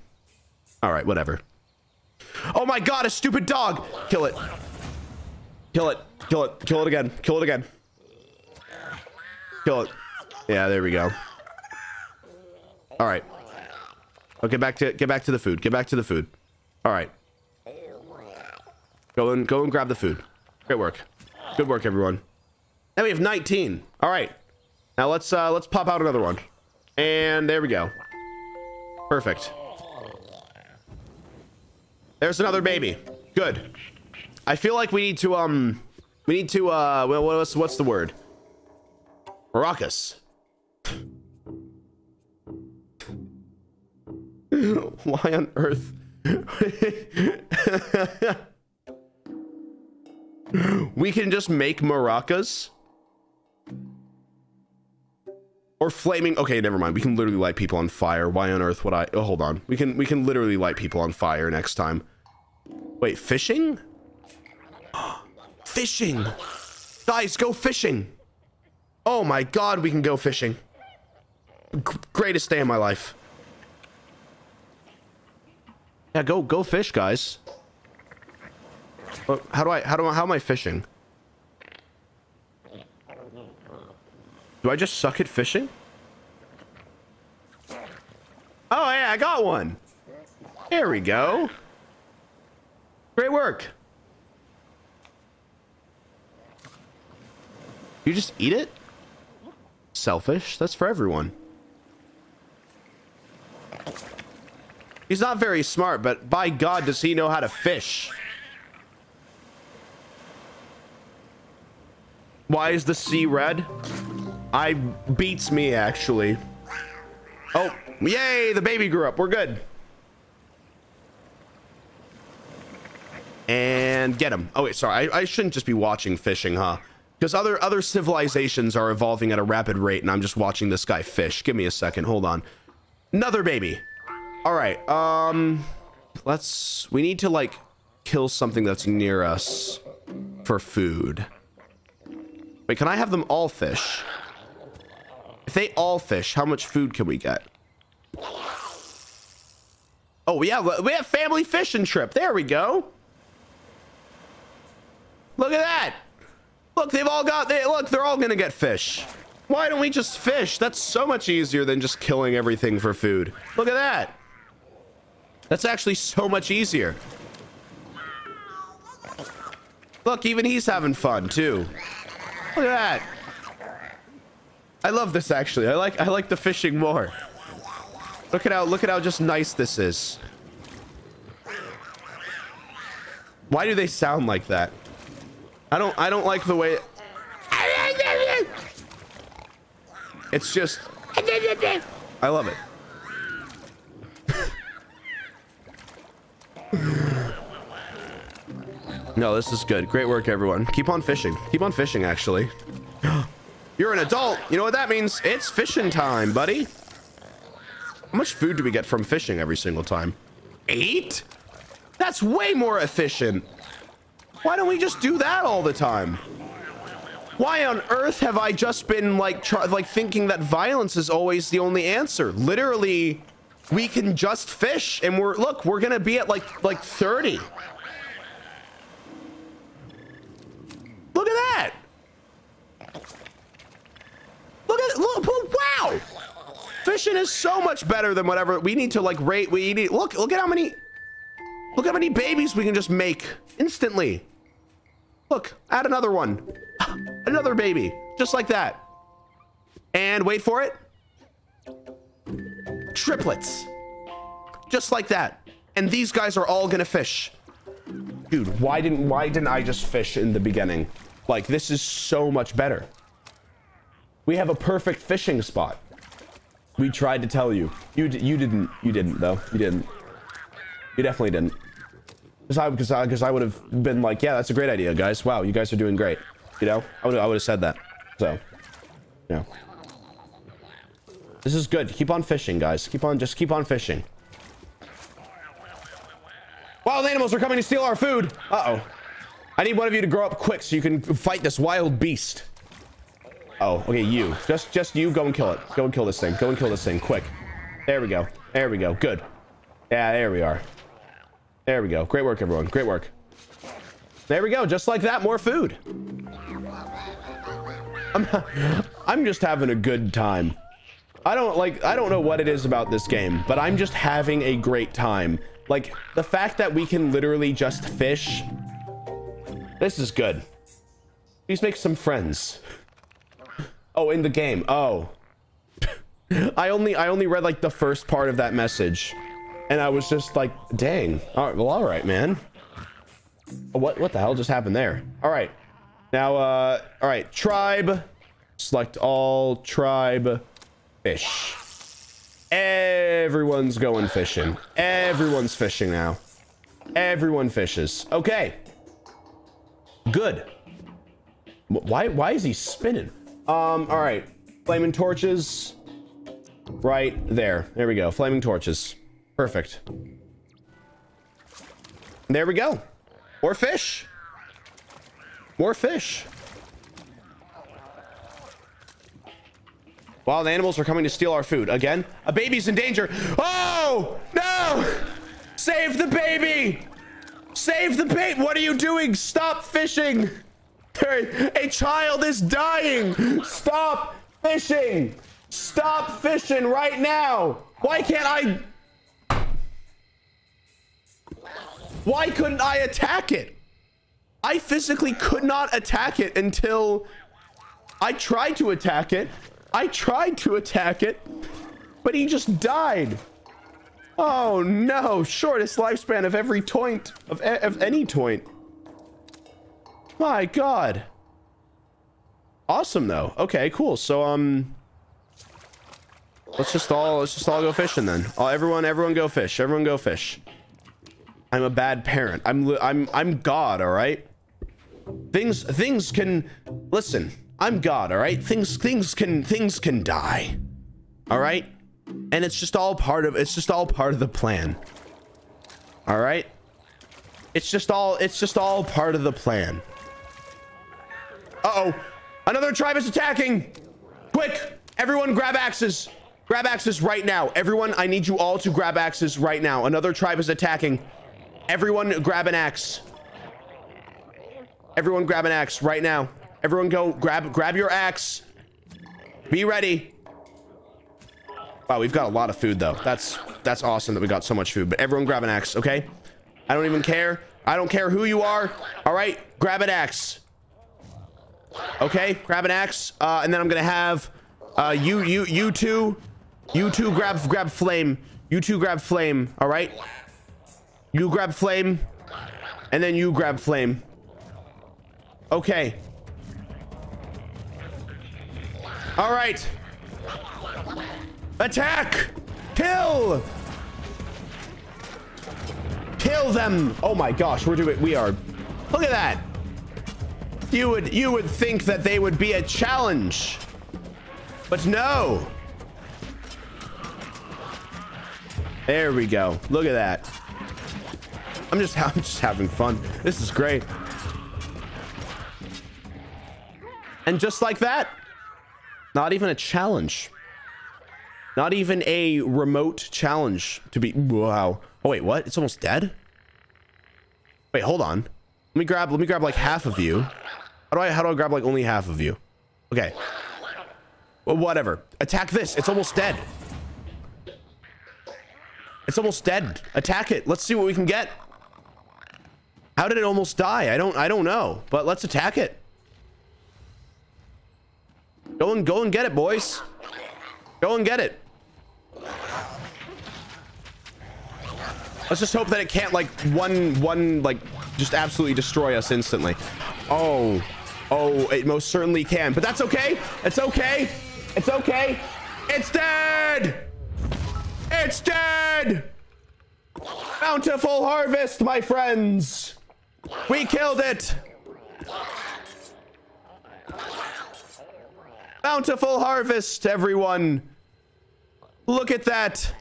All right, whatever. Oh my God, a stupid dog. Kill it. Kill it. Kill it. Kill it again. Kill it again. Kill it. Yeah, there we go. All right. Get back to get back to the food. Get back to the food. All right. Go and go and grab the food. Great work. Good work, everyone. Now we have 19. All right. Now let's uh let's pop out another one. And there we go. Perfect. There's another baby. Good. I feel like we need to um we need to uh well what's what's the word? Maracas. Why on earth? we can just make maracas? Or flaming okay never mind. We can literally light people on fire. Why on earth would i oh hold on. We can we can literally light people on fire next time. Wait fishing? Fishing! Guys go fishing! Oh my god we can go fishing. G greatest day of my life. Yeah go go fish guys how do I, how do I, how am I fishing? Do I just suck at fishing? Oh yeah, I got one. There we go. Great work. You just eat it? Selfish. That's for everyone. He's not very smart, but by God, does he know how to fish? Why is the sea red? I beats me actually. Oh, yay, the baby grew up. We're good. And get him. Oh wait, sorry. I, I shouldn't just be watching fishing, huh? Because other other civilizations are evolving at a rapid rate, and I'm just watching this guy fish. Give me a second. Hold on. Another baby. All right. Um, let's. We need to like kill something that's near us for food. Wait, can I have them all fish? If they all fish, how much food can we get? Oh, yeah, we have family fishing trip. There we go. Look at that. Look, they've all got, they, look, they're all going to get fish. Why don't we just fish? That's so much easier than just killing everything for food. Look at that. That's actually so much easier. Look, even he's having fun too. Look at that. I love this actually. I like I like the fishing more. Look at how look at how just nice this is. Why do they sound like that? I don't I don't like the way It's just I love it. No, this is good. Great work, everyone. Keep on fishing. Keep on fishing, actually. You're an adult. You know what that means? It's fishing time, buddy. How much food do we get from fishing every single time? Eight? That's way more efficient. Why don't we just do that all the time? Why on earth have I just been like like thinking that violence is always the only answer? Literally, we can just fish and we're look, we're gonna be at like like 30. Look at that. Look at look, wow. Fishing is so much better than whatever we need to like rate. We need look look at how many look how many babies we can just make instantly. Look, add another one. Another baby, just like that. And wait for it. Triplets. Just like that. And these guys are all gonna fish. Dude, why didn't why didn't I just fish in the beginning? Like, this is so much better. We have a perfect fishing spot. We tried to tell you. You, you didn't. You didn't, though. You didn't. You definitely didn't. Because I, because I, because I would have been like, yeah, that's a great idea, guys. Wow, you guys are doing great. You know, I would, I would have said that. So, yeah. This is good. Keep on fishing, guys. Keep on, just keep on fishing. Wild animals are coming to steal our food. Uh-oh. I need one of you to grow up quick so you can fight this wild beast. Oh, okay, you. Just, just you. Go and kill it. Go and kill this thing. Go and kill this thing, quick. There we go. There we go. Good. Yeah, there we are. There we go. Great work, everyone. Great work. There we go. Just like that, more food. I'm, I'm just having a good time. I don't like, I don't know what it is about this game, but I'm just having a great time. Like, the fact that we can literally just fish. This is good. Please make some friends. Oh, in the game. Oh. I only, I only read like the first part of that message. And I was just like, dang. All right, well, all right, man. What, what the hell just happened there? All right. Now, uh, all right, tribe. Select all tribe fish. Everyone's going fishing. Everyone's fishing now. Everyone fishes. Okay. Good. Why, why is he spinning? Um, all right. Flaming torches. Right there. There we go. Flaming torches. Perfect. There we go. More fish. More fish. Wild animals are coming to steal our food. Again, a baby's in danger. Oh, no! Save the baby! Save the bait! What are you doing? Stop fishing! A child is dying! Stop fishing! Stop fishing right now! Why can't I... Why couldn't I attack it? I physically could not attack it until I tried to attack it. I tried to attack it, but he just died. Oh no, shortest lifespan of every toint, of, of any toint. My god. Awesome though. Okay, cool. So um let's just all let's just all go fishing then. Oh, everyone everyone go fish. Everyone go fish. I'm a bad parent. I'm I'm I'm God, all right? Things things can listen. I'm God, all right? Things things can things can die. All right? And it's just all part of it's just all part of the plan. All right? It's just all it's just all part of the plan. Uh-oh. Another tribe is attacking. Quick, everyone grab axes. Grab axes right now. Everyone, I need you all to grab axes right now. Another tribe is attacking. Everyone grab an axe. Everyone grab an axe right now. Everyone go grab grab your axe. Be ready. Wow, we've got a lot of food though. That's that's awesome that we got so much food. But everyone grab an axe, okay? I don't even care. I don't care who you are. All right, grab an axe. Okay, grab an axe. Uh, and then I'm gonna have uh, you you you two, you two grab grab flame. You two grab flame. All right. You grab flame. And then you grab flame. Okay. All right. Attack! Kill! Kill them! Oh my gosh, we're doing we are look at that. You would you would think that they would be a challenge. But no. There we go. Look at that. I'm just I'm just having fun. This is great. And just like that, not even a challenge. Not even a remote challenge to be wow. Oh wait, what? It's almost dead? Wait, hold on. Let me grab let me grab like half of you. How do I how do I grab like only half of you? Okay. Well, whatever. Attack this. It's almost dead. It's almost dead. Attack it. Let's see what we can get. How did it almost die? I don't I don't know, but let's attack it. Go and go and get it, boys. Go and get it. Let's just hope that it can't like one one like just absolutely destroy us instantly. Oh, oh, it most certainly can, but that's okay. It's okay. It's okay. It's dead. It's dead. Bountiful harvest, my friends. We killed it. Bountiful harvest, everyone. Look at that.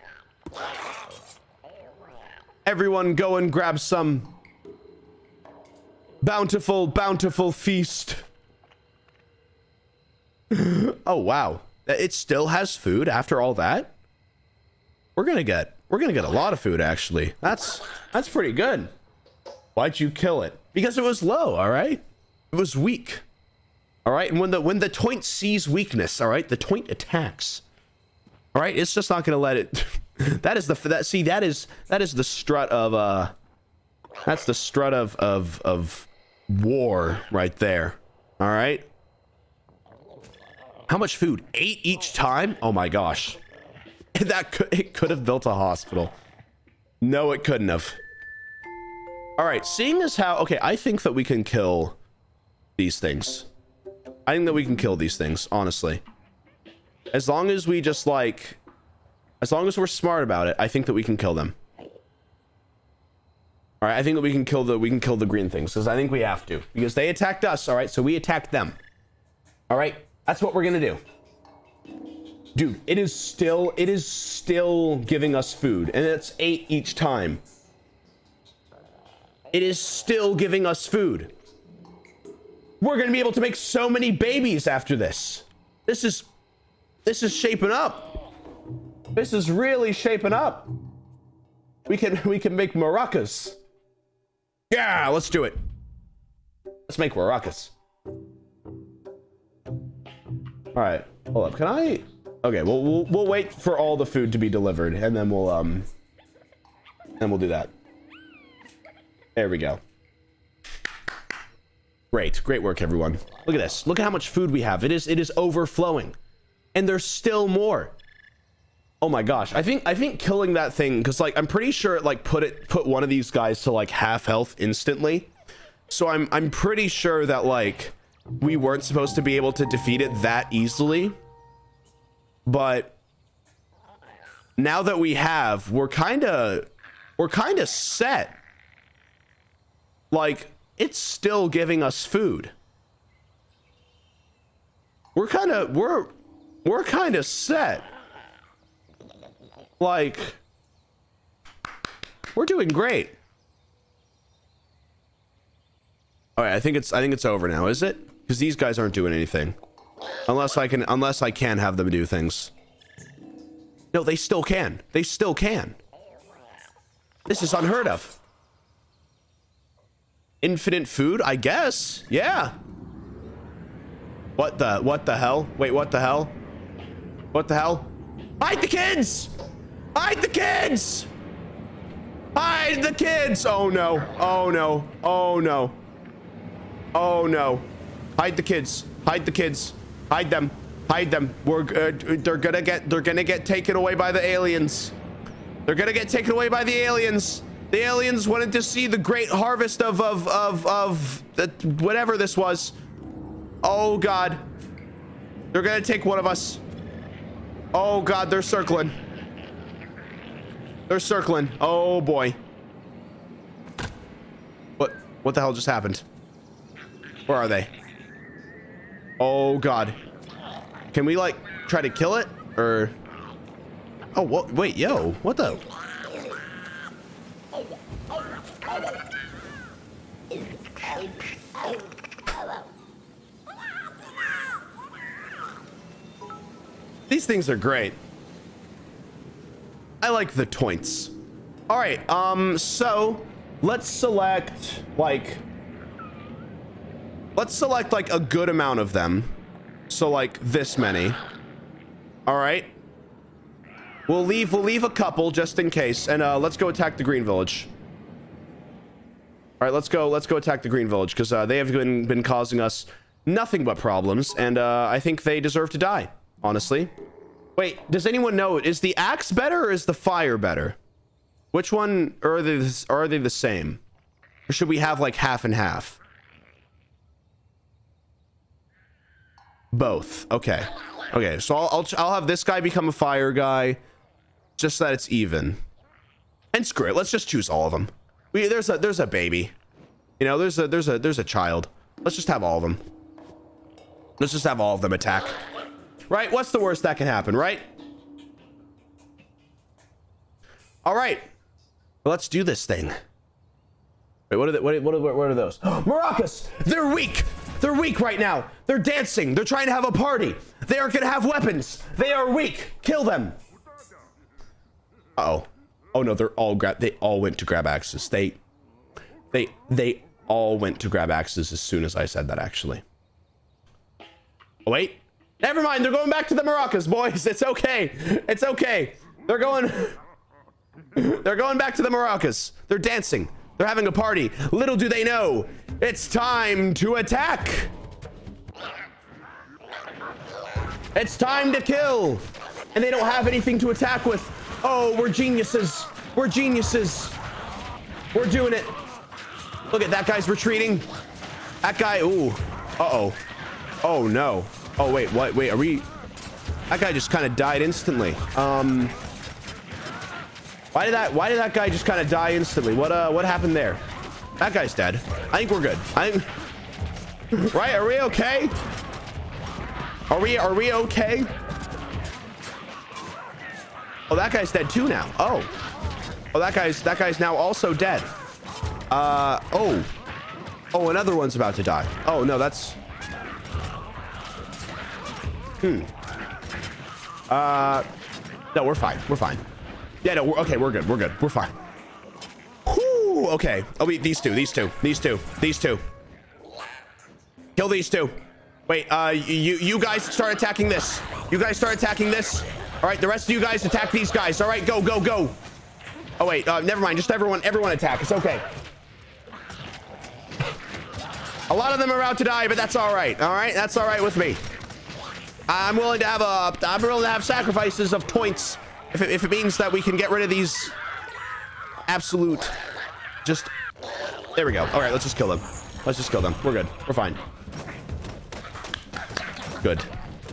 Everyone go and grab some. Bountiful, bountiful feast. oh, wow. It still has food after all that? We're gonna get, we're gonna get a lot of food, actually. That's, that's pretty good. Why'd you kill it? Because it was low, all right? It was weak. All right, and when the when the toint sees weakness, all right, the toint attacks. All right, it's just not gonna let it. that is the that see that is that is the strut of uh, that's the strut of of of war right there. All right. How much food? Eight each time? Oh my gosh. That could it could have built a hospital. No, it couldn't have. All right, seeing as how okay, I think that we can kill these things. I think that we can kill these things, honestly. As long as we just like, as long as we're smart about it, I think that we can kill them. All right, I think that we can kill the we can kill the green things because I think we have to because they attacked us. All right, so we attacked them. All right, that's what we're gonna do. Dude, it is still it is still giving us food, and it's eight each time. It is still giving us food. We're to be able to make so many babies after this. This is this is shaping up. This is really shaping up. We can we can make maracas. Yeah, let's do it. Let's make maracas. All right, hold up. Can I? Okay, well we'll we'll wait for all the food to be delivered, and then we'll um, and we'll do that. There we go. Great, great work, everyone. Look at this. Look at how much food we have. It is it is overflowing, and there's still more. Oh my gosh, I think I think killing that thing because like I'm pretty sure it like put it put one of these guys to like half health instantly. So I'm I'm pretty sure that like we weren't supposed to be able to defeat it that easily. But now that we have, we're kind of we're kind of set. Like it's still giving us food. We're kind of we're we're kind of set. Like we're doing great. All right, I think it's I think it's over now, is it? Because these guys aren't doing anything, unless I can unless I can have them do things. No, they still can. They still can. This is unheard of. Infinite food, I guess. Yeah. What the, what the hell? Wait, what the hell? What the hell? Hide the kids! Hide the kids! Hide the kids! Oh no, oh no, oh no. Oh no. Hide the kids, hide the kids, hide them, hide them. We're, uh, they're gonna get, they're gonna get taken away by the aliens. They're gonna get taken away by the aliens. The aliens wanted to see the great harvest of of of of the, whatever this was. Oh god. They're gonna take one of us. Oh god, they're circling. They're circling. Oh boy. What what the hell just happened? Where are they? Oh god. Can we like try to kill it or Oh, what wait, yo. What the These things are great. I like the toints. All right, um, so let's select like, let's select like a good amount of them. So like this many. All right. We'll leave, we'll leave a couple just in case. And uh, let's go attack the green village. All right, let's go, let's go attack the green village because uh, they have been, been causing us nothing but problems. And uh, I think they deserve to die honestly. Wait, does anyone know? Is the axe better or is the fire better? Which one are they? Are they the same? Or should we have like half and half? Both. Okay. Okay. So I'll, I'll I'll have this guy become a fire guy, just so that it's even. And screw it. Let's just choose all of them. We, there's a there's a baby. You know, there's a there's a there's a child. Let's just have all of them. Let's just have all of them attack. Right? What's the worst that can happen, right? All right. Let's do this thing. Wait, what are, the, what, what, are, what are those? Maracas! They're weak! They're weak right now. They're dancing. They're trying to have a party. They are gonna have weapons. They are weak. Kill them. Uh oh. Oh no, they're all grab. They all went to grab axes. They, they, they all went to grab axes as soon as I said that. Actually. Oh, wait. Never mind. They're going back to the maracas, boys. It's okay. It's okay. They're going. They're going back to the maracas. They're dancing. They're having a party. Little do they know, it's time to attack. It's time to kill. And they don't have anything to attack with. Oh, we're geniuses. We're geniuses. We're doing it. Look at that guy's retreating. That guy, ooh. Uh-oh. Oh, no. Oh, wait, what? Wait, are we... That guy just kind of died instantly. Um... Why did that why did that guy just kind of die instantly? What uh what happened there? That guy's dead. I think we're good. I Right? Are we okay? Are we are we okay? Oh, that guy's dead too now. Oh. Oh, that guy's that guy's now also dead. Uh oh. Oh, another one's about to die. Oh no, that's Hmm. Uh no, we're fine. We're fine. Yeah, no, we're, okay, we're good. We're good. We're fine. Whew, okay. Oh, wait, these two, these two, these two, these two. Kill these two. Wait, uh, you, you guys start attacking this. You guys start attacking this. All right, the rest of you guys attack these guys. All right, go, go, go. Oh, wait, uh, never mind. Just everyone, everyone attack. It's okay. A lot of them are about to die, but that's all right. All right, that's all right with me. I'm willing to have a, I'm willing to have sacrifices of points if it, if it means that we can get rid of these absolute just there we go. All right let's just kill them. Let's just kill them. We're good. We're fine. Good.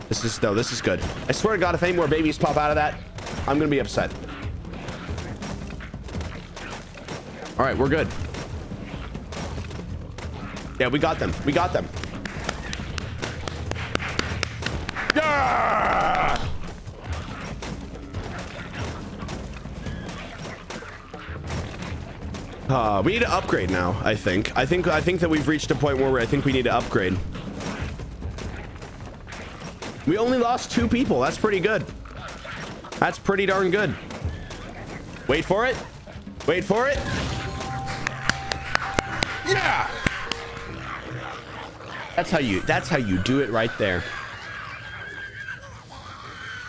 This is no this is good. I swear to god if any more babies pop out of that i'm gonna be upset. All right we're good. Yeah we got them. We got them Uh, we need to upgrade now, I think. I think I think that we've reached a point where I think we need to upgrade. We only lost two people. That's pretty good. That's pretty darn good. Wait for it. Wait for it. Yeah. That's how you that's how you do it right there.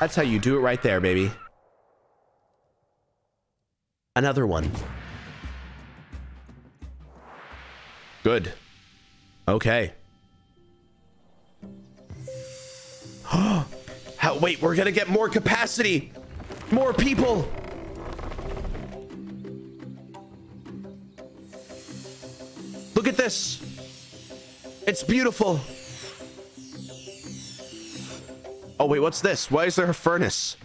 That's how you do it right there, baby. Another one. Good. Okay. How, wait, we're gonna get more capacity. More people. Look at this. It's beautiful. Oh, wait, what's this? Why is there a furnace?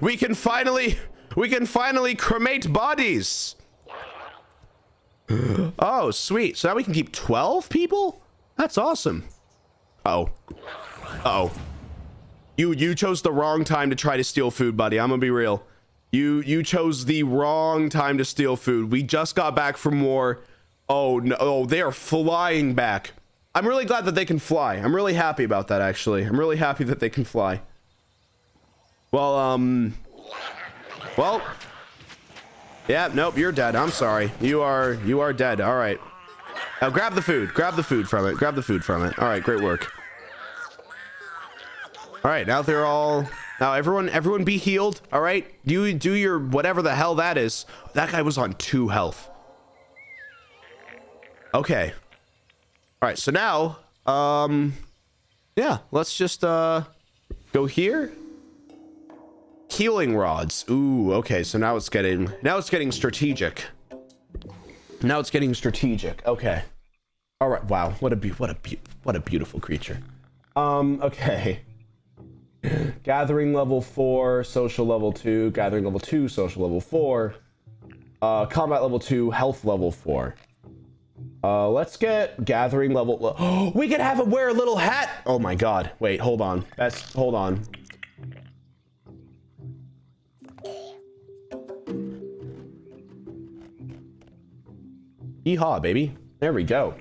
we can finally, we can finally cremate bodies. oh, sweet. So now we can keep 12 people? That's awesome. Uh oh. Uh oh. You you chose the wrong time to try to steal food, buddy. I'm gonna be real. You you chose the wrong time to steal food. We just got back from war. Oh no, oh, they are flying back. I'm really glad that they can fly. I'm really happy about that actually. I'm really happy that they can fly. Well, um well, yeah, nope, you're dead. I'm sorry. You are you are dead. All right. Now grab the food. Grab the food from it. Grab the food from it. All right, great work. All right, now they're all now everyone everyone be healed. All right? Do do your whatever the hell that is. That guy was on 2 health. Okay. All right, so now um yeah, let's just uh go here Healing rods. Ooh, okay. So now it's getting now it's getting strategic. Now it's getting strategic. Okay. All right. Wow. What a be what a be what a beautiful creature. Um. Okay. gathering level four, social level two, gathering level two, social level four, uh, combat level two, health level four. Uh, let's get gathering level. Oh, we could have it wear a little hat. Oh my god. Wait, hold on. That's hold on. Yeehaw, baby. There we go.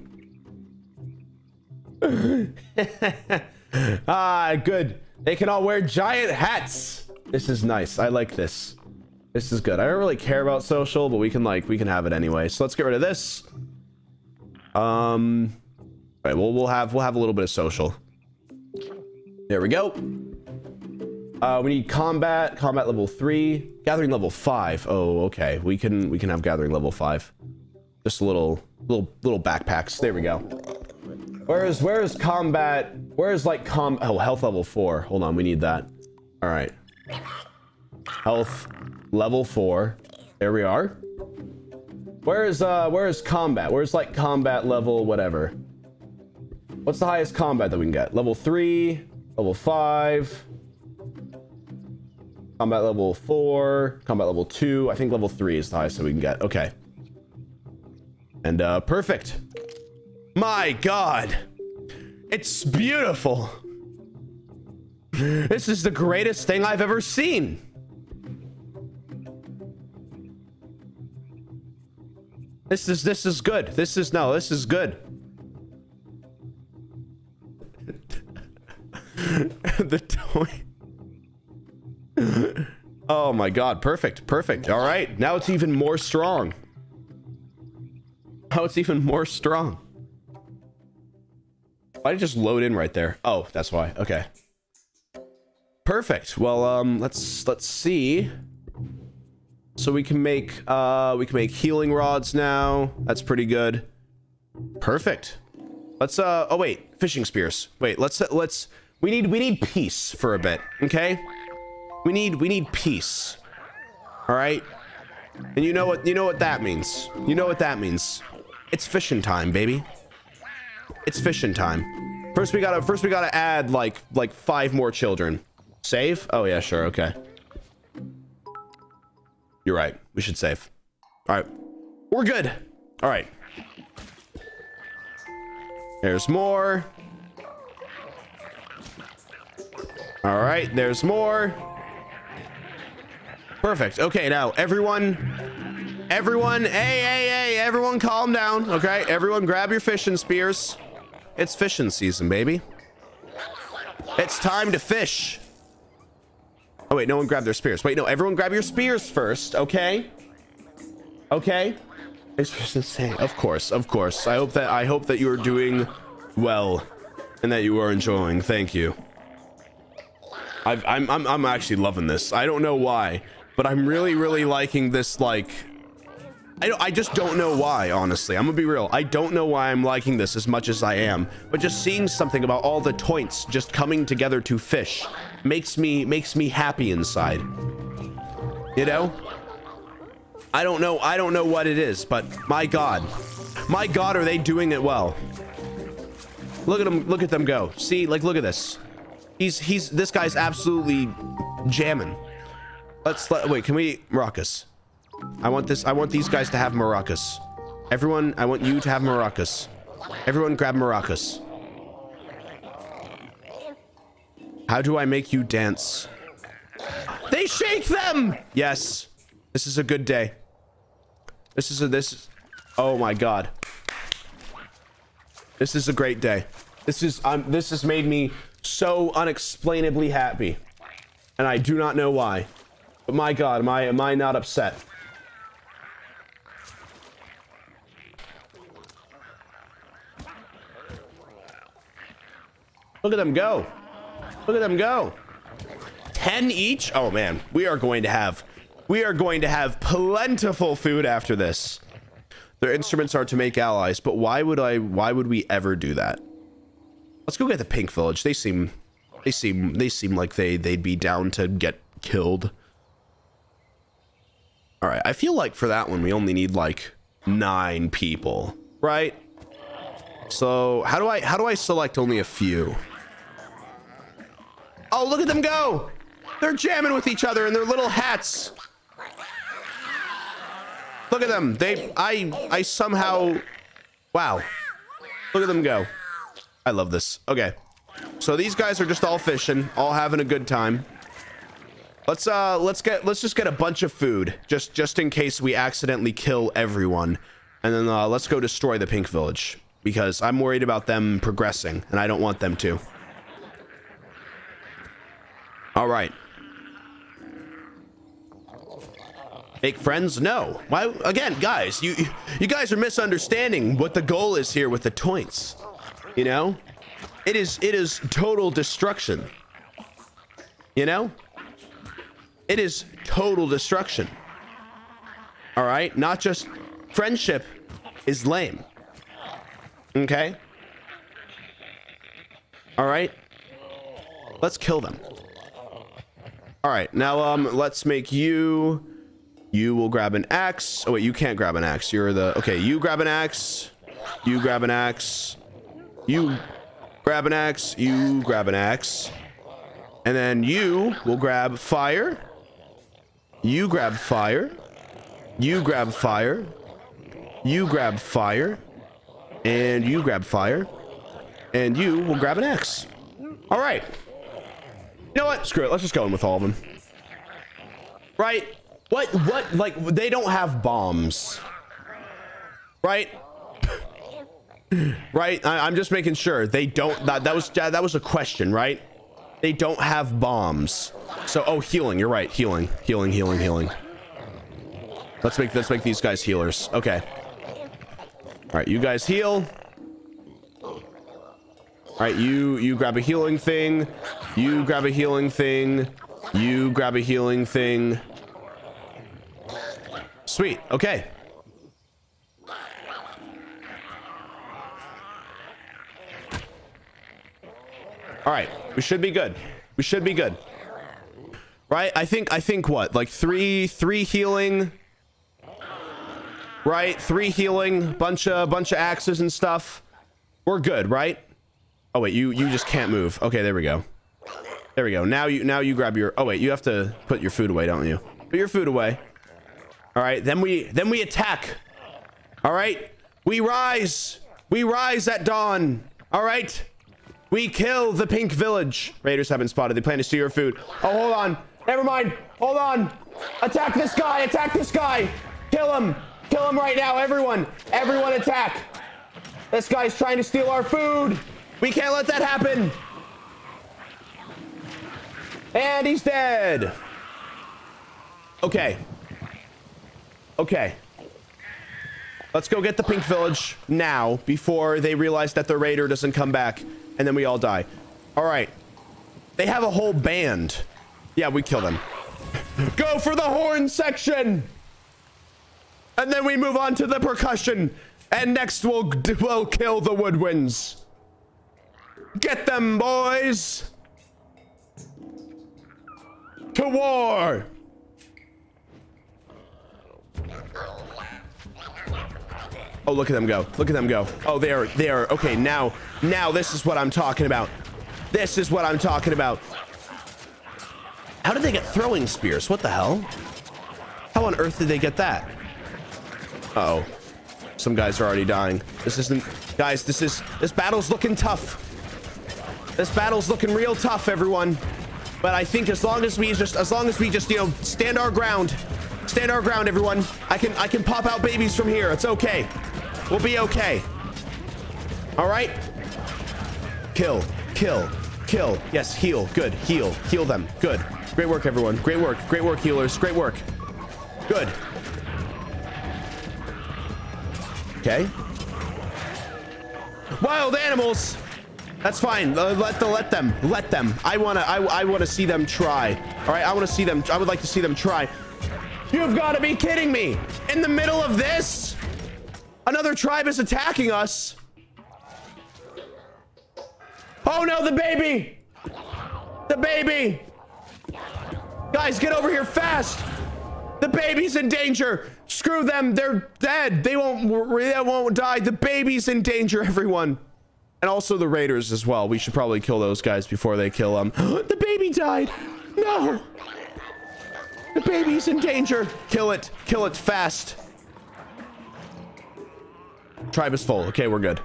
ah, good. They can all wear giant hats. This is nice. I like this. This is good. I don't really care about social, but we can like we can have it anyway. So let's get rid of this. Um, all right. Well, we'll have we'll have a little bit of social. There we go. Uh, we need combat, combat level three, gathering level five. Oh, okay. We can we can have gathering level five. Just a little little little backpacks. There we go. Where's where's combat? Where's like com? Oh, health level four. Hold on, we need that. All right. Health level four. There we are. Where's uh where's combat? Where's like combat level whatever? What's the highest combat that we can get? Level three, level five, combat level four, combat level two. I think level three is the highest that we can get. Okay. And uh perfect. My god. It's beautiful. This is the greatest thing I've ever seen. This is this is good. This is no, this is good. the toy. oh my god, perfect, perfect. All right, now it's even more strong. Now it's even more strong. Why did it just load in right there? Oh, that's why. Okay. Perfect. Well, um, let's let's see. So we can make uh we can make healing rods now. That's pretty good. Perfect. Let's uh oh wait, fishing spears. Wait, let's let's we need we need peace for a bit, okay? We need we need peace. All right? And you know what you know what that means. You know what that means. It's fishing time, baby. It's fishing time. First we gotta first we gotta add like like five more children. Save? Oh yeah, sure, okay. You're right. We should save. Alright. We're good. Alright. There's more. Alright, there's more. Perfect. Okay, now everyone everyone hey hey hey everyone calm down okay everyone grab your fishing spears it's fishing season, baby. It's time to fish. Oh, wait, no one grabbed their spears. Wait, no, everyone grab your spears first, okay? Okay? It's just insane. Of course, of course. I hope that I hope that you are doing well and that you are enjoying. Thank you. I've, I'm, I'm, I'm actually loving this. I don't know why, but I'm really, really liking this, like, I, I just don't know why, honestly. I'm gonna be real. I don't know why I'm liking this as much as I am. But just seeing something about all the toints just coming together to fish makes me makes me happy inside. You know? I don't know. I don't know what it is, but my God. My God, are they doing it well? Look at them. Look at them go. See, like, look at this. He's, he's, this guy's absolutely jamming. Let's, let, wait, can we, Maracas? I want this. I want these guys to have maracas. Everyone, I want you to have maracas. Everyone grab maracas. How do I make you dance? They shake them! Yes. This is a good day. This is a, this, oh my God. This is a great day. This is, um, this has made me so unexplainably happy. And I do not know why. But my God, am I, am I not upset? Look at them go. Look at them go. 10 each? Oh man, we are going to have we are going to have plentiful food after this. Their instruments are to make allies, but why would I why would we ever do that? Let's go get the pink village. They seem they seem they seem like they they'd be down to get killed. All right, I feel like for that one we only need like 9 people, right? So, how do I how do I select only a few? Oh, look at them go. They're jamming with each other in their little hats. Look at them. They, I, I somehow, wow. Look at them go. I love this. Okay. So these guys are just all fishing, all having a good time. Let's uh let's get let's just get a bunch of food just just in case we accidentally kill everyone. And then uh, let's go destroy the pink village because I'm worried about them progressing and I don't want them to. All right. Make friends? No. Why again, guys, you you guys are misunderstanding what the goal is here with the toints. You know? It is it is total destruction. You know? It is total destruction. All right? Not just friendship is lame. Okay? All right? Let's kill them. All right. Now um let's make you you will grab an axe. Oh wait, you can't grab an axe. You're the Okay, you grab an axe. You grab an axe. You grab an axe. You grab an axe. And then you will grab fire. You grab fire. You grab fire. You grab fire. And you grab fire. And you will grab an axe. All right. You know what? Screw it. Let's just go in with all of them. Right? What? What? Like, they don't have bombs. Right? right? I, am just making sure they don't. That, that was that was a question, right? They don't have bombs. So, oh, healing. You're right. Healing, healing, healing, healing. Let's make let's make these guys healers. Okay. All right, you guys heal. All right, you you grab a healing thing. You grab a healing thing. You grab a healing thing. Sweet. Okay. All right, we should be good. We should be good. Right? I think I think what? Like 3 3 healing. Right? 3 healing, bunch of bunch of axes and stuff. We're good, right? Oh wait, you you just can't move. Okay, there we go. There we go. Now you now you grab your Oh wait, you have to put your food away, don't you? Put your food away. All right, then we then we attack. All right? We rise. We rise at dawn. All right? We kill the pink village. Raiders have been spotted. They plan to steal your food. Oh, hold on. Never mind. Hold on. Attack this guy. Attack this guy. Kill him. Kill him right now. Everyone. Everyone attack. This guy's trying to steal our food. We can't let that happen. And he's dead. Okay. Okay. Let's go get the pink village now before they realize that the raider doesn't come back and then we all die. All right. They have a whole band. Yeah, we kill them. Go for the horn section. And then we move on to the percussion. And next we'll, we'll kill the woodwinds. Get them, boys. To war. Oh, look at them go. Look at them go. Oh, they are, they are. Okay, now, now this is what I'm talking about. This is what I'm talking about. How did they get throwing spears? What the hell? How on earth did they get that? Uh oh Some guys are already dying. This isn't... Guys, this is... This battle's looking tough. This battle's looking real tough, everyone. But I think as long as we just... As long as we just, you know, stand our ground. Stand our ground, everyone. I can... I can pop out babies from here. It's okay. We'll be okay. All right? Kill, kill, kill. Yes, heal. Good. Heal. Heal them. Good. Great work, everyone. Great work. Great work, healers. Great work. Good. Okay. Wild animals. That's fine. Let the let them. Let them. I wanna. I I wanna see them try. All right. I wanna see them. I would like to see them try. You've got to be kidding me! In the middle of this? Another tribe is attacking us. Oh no, the baby! The baby! Guys, get over here fast! The baby's in danger! Screw them, they're dead! They won't, they won't die. The baby's in danger, everyone! And also the raiders as well. We should probably kill those guys before they kill them. the baby died. No. The baby's in danger. Kill it. Kill it fast. Tribe is full. Okay, we're good.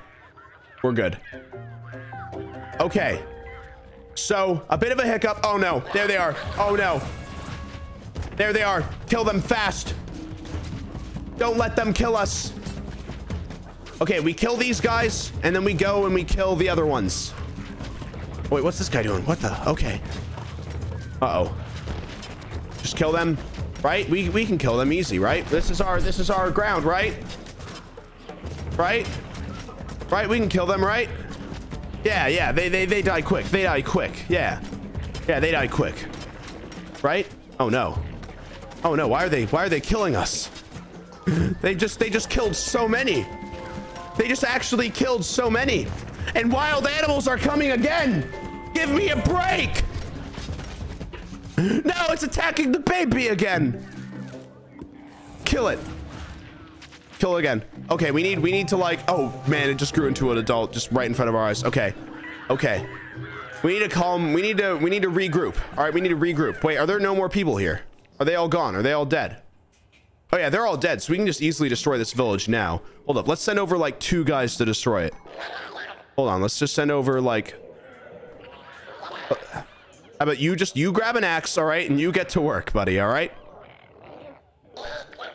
We're good. Okay. So, a bit of a hiccup. Oh, no. There they are. Oh, no. There they are. Kill them fast. Don't let them kill us. Okay, we kill these guys, and then we go and we kill the other ones. Wait, what's this guy doing? What the? Okay. Uh-oh. Just kill them, right? We, we can kill them easy, right? This is our this is our ground, right? Right? Right? We can kill them, right? Yeah, yeah. They they they die quick. They die quick. Yeah. Yeah, they die quick. Right? Oh no. Oh no. Why are they why are they killing us? they just they just killed so many. They just actually killed so many. And wild animals are coming again. Give me a break. No, it's attacking the baby again. Kill it. Kill it again. Okay, we need we need to like oh man, it just grew into an adult just right in front of our eyes. Okay. Okay. We need to calm we need to we need to regroup. All right, we need to regroup. Wait, are there no more people here? Are they all gone? Are they all dead? Oh yeah, they're all dead, so we can just easily destroy this village now. Hold up, let's send over like two guys to destroy it. Hold on, let's just send over like... How about you just, you grab an axe, all right, and you get to work, buddy, all right?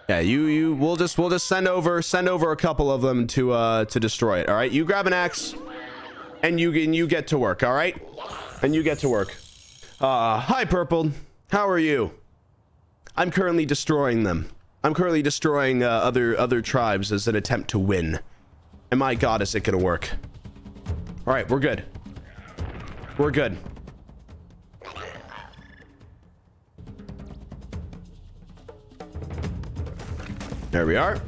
Yeah, you, you, we'll just, we'll just send over, send over a couple of them to, uh, to destroy it, all right? You grab an axe, and you, and you get to work, all right? And you get to work. Uh, hi, Purple. How are you? I'm currently destroying them. I'm currently destroying uh, other other tribes as an attempt to win. And my god, is it gonna work? All right, we're good. We're good. There we are.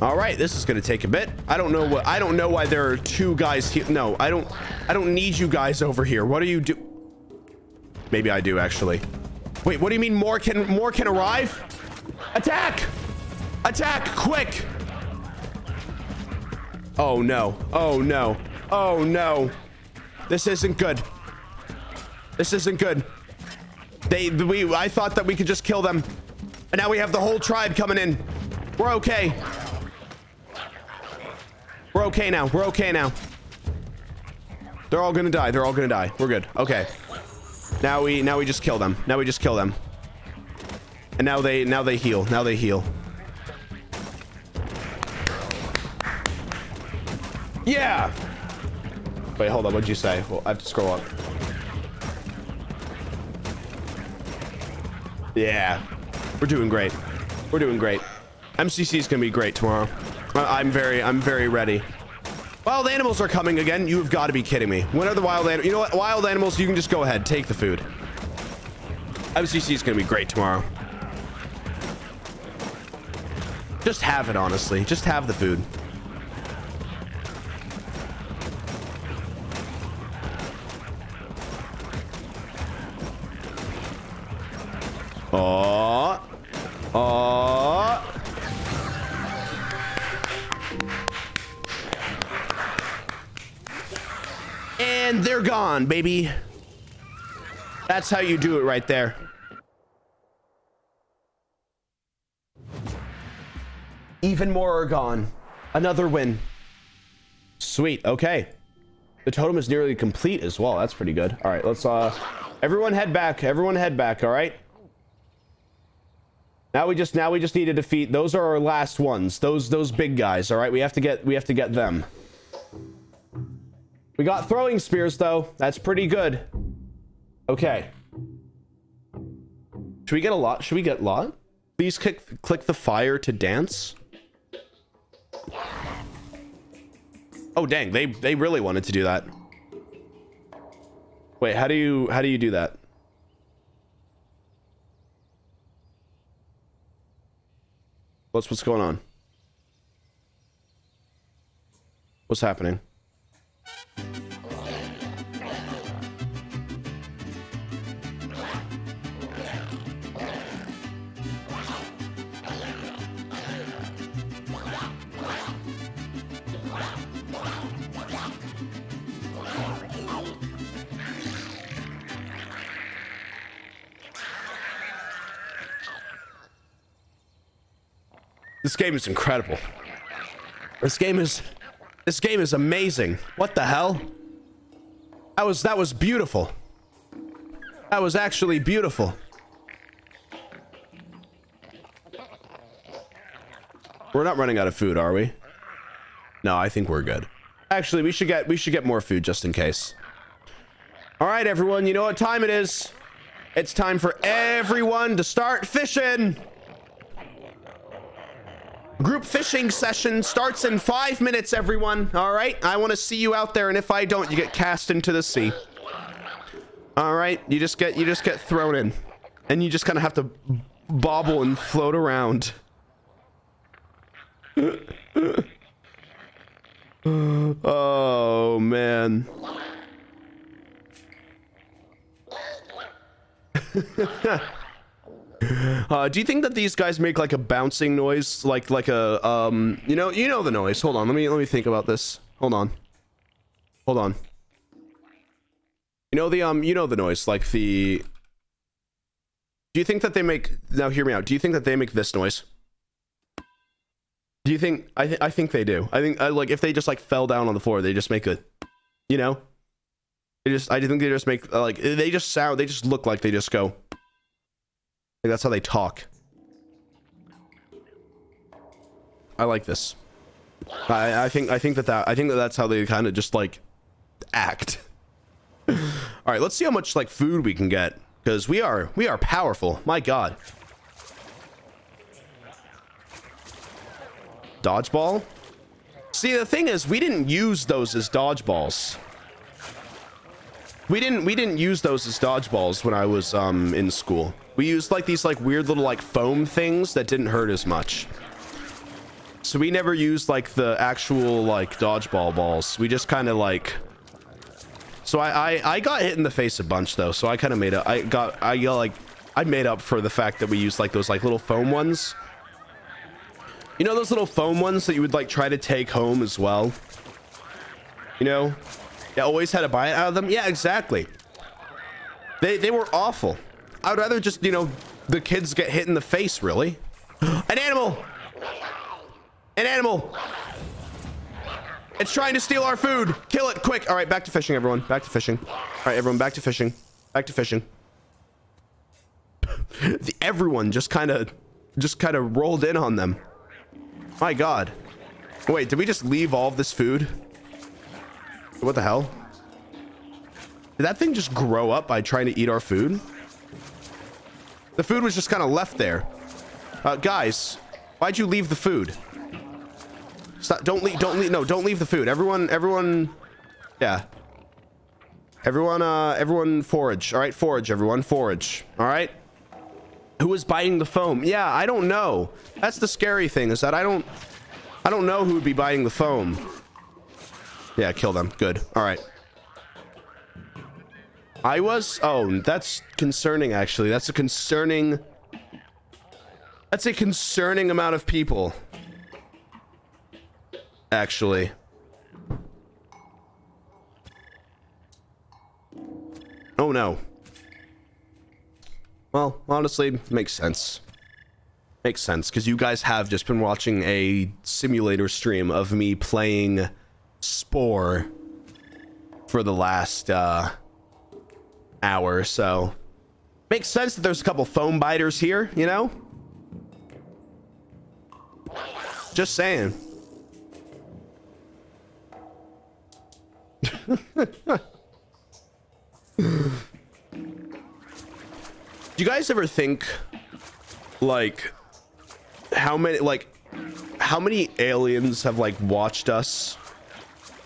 All right, this is gonna take a bit. I don't know what. I don't know why there are two guys here. No, I don't. I don't need you guys over here. What do you do? Maybe I do actually. Wait, what do you mean more can more can arrive? Attack! Attack, quick! Oh no. Oh no. Oh no. This isn't good. This isn't good. They we I thought that we could just kill them. And now we have the whole tribe coming in. We're okay. We're okay now. We're okay now. They're all gonna die. They're all gonna die. We're good. Okay. Now we now we just kill them. Now we just kill them. And now they now they heal. Now they heal. Yeah. Wait, hold on. What'd you say? Well, I have to scroll up. Yeah. We're doing great. We're doing great. MCC is gonna be great tomorrow. I'm very, I'm very ready. Wild animals are coming again. You've got to be kidding me. When are the wild animals? You know what? Wild animals, you can just go ahead. Take the food. MCC is going to be great tomorrow. Just have it, honestly. Just have the food. Oh. Oh. And they're gone, baby. That's how you do it right there. Even more are gone. Another win. Sweet. Okay. The totem is nearly complete as well. That's pretty good. All right, let's uh everyone head back. Everyone head back, all right? Now we just now we just need to defeat those are our last ones. Those those big guys, all right? We have to get we have to get them. We got throwing spears though. That's pretty good. Okay. Should we get a lot? Should we get a lot? Please click click the fire to dance. Oh, dang. They, they really wanted to do that. Wait, how do you, how do you do that? What's, what's going on? What's happening? This game is incredible. This game is this game is amazing. What the hell? That was that was beautiful. That was actually beautiful. We're not running out of food, are we? No, I think we're good. Actually, we should get we should get more food just in case. All right, everyone, you know what time it is. It's time for everyone to start fishing. Group fishing session starts in five minutes, everyone. All right, I want to see you out there, and if I don't, you get cast into the sea. All right, you just get you just get thrown in, and you just kind of have to bobble and float around. oh man. uh, do you think that these guys make like a bouncing noise, like like a um, you know, you know the noise. Hold on, let me let me think about this. Hold on, hold on. You know the um, you know the noise, like the. Do you think that they make now? Hear me out. Do you think that they make this noise? Do you think I th- I think they do? I think I, like if they just like fell down on the floor, they just make a, you know. They just I think they just make like they just sound they just look like they just go. Like that's how they talk. I like this. I I think I think that that I think that that's how they kind of just like act. All right, let's see how much like food we can get because we are we are powerful. My God. Dodgeball. See, the thing is, we didn't use those as dodgeballs. We didn't we didn't use those as dodgeballs when I was um in school. We used like these like weird little like foam things that didn't hurt as much. So we never used like the actual like dodgeball balls. We just kind of like So I, I I got hit in the face a bunch though. So I kind of made up I got I got like I made up for the fact that we used like those like little foam ones. You know those little foam ones that you would like try to take home as well? You know? You always had to buy it out of them? Yeah, exactly. They, they were awful. I would rather just, you know, the kids get hit in the face, really. An animal! An animal! It's trying to steal our food! Kill it, quick! All right, back to fishing, everyone. Back to fishing. All right, everyone, back to fishing. Back to fishing. the, everyone just kind of, just kind of rolled in on them. My God. Wait, did we just leave all of this food? What the hell? Did that thing just grow up by trying to eat our food? The food was just kind of left there. Uh, guys, why'd you leave the food? Stop, don't leave, don't leave, no, don't leave the food. Everyone, everyone, yeah. Everyone, uh, everyone forage. All right, forage, everyone, forage. All right? Who is biting the foam? Yeah, I don't know. That's the scary thing is that I don't, I don't know who would be biting the foam. Yeah, kill them. Good. All right. I was... Oh, that's concerning, actually. That's a concerning... That's a concerning amount of people. Actually. Oh, no. Well, honestly, makes sense. Makes sense, because you guys have just been watching a simulator stream of me playing Spore for the last uh, hour so. Makes sense that there's a couple foam biters here, you know? Just saying. Do you guys ever think like how many like how many aliens have like watched us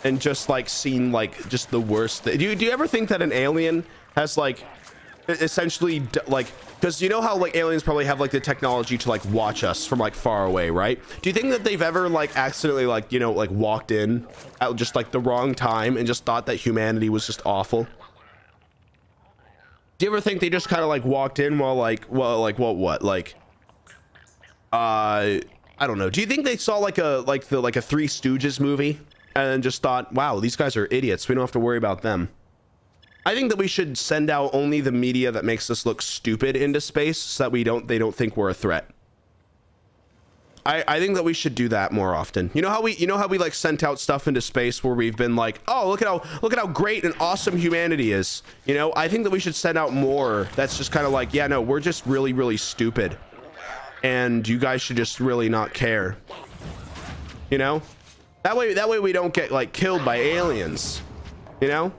and just like seen like just the worst thing? do you, do you ever think that an alien has like essentially like because you know how like aliens probably have like the technology to like watch us from like far away right? Do you think that they've ever like accidentally like you know like walked in at just like the wrong time and just thought that humanity was just awful? Do you ever think they just kind of like walked in while like well like what what like uh i don't know. Do you think they saw like a like the like a three stooges movie and just thought wow these guys are idiots. We don't have to worry about them i think that we should send out only the media that makes us look stupid into space so that we don't they don't think we're a threat I, I think that we should do that more often. You know how we you know how we like sent out stuff into space where we've been like, oh look at how look at how great and awesome humanity is. You know, I think that we should send out more. That's just kind of like, yeah, no, we're just really, really stupid. And you guys should just really not care. You know? That way that way we don't get like killed by aliens. You know?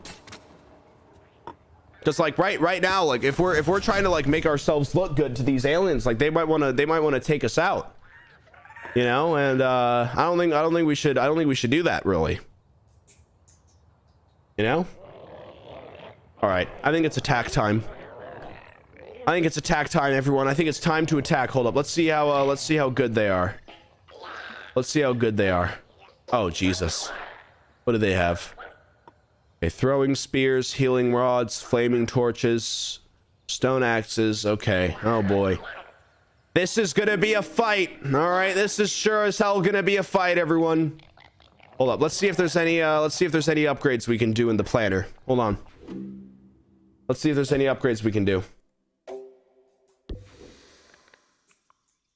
Just like right right now, like if we're if we're trying to like make ourselves look good to these aliens, like they might want to they might want to take us out. You know? And uh i don't think i don't think we should i don't think we should do that really. You know? All right. I think it's attack time. I think it's attack time everyone. I think it's time to attack. Hold up. Let's see how uh, let's see how good they are. Let's see how good they are. Oh jesus. What do they have okay throwing spears healing rods flaming torches stone axes okay oh boy this is gonna be a fight. All right, this is sure as hell gonna be a fight, everyone. Hold up. Let's see if there's any. Uh, let's see if there's any upgrades we can do in the planner. Hold on. Let's see if there's any upgrades we can do.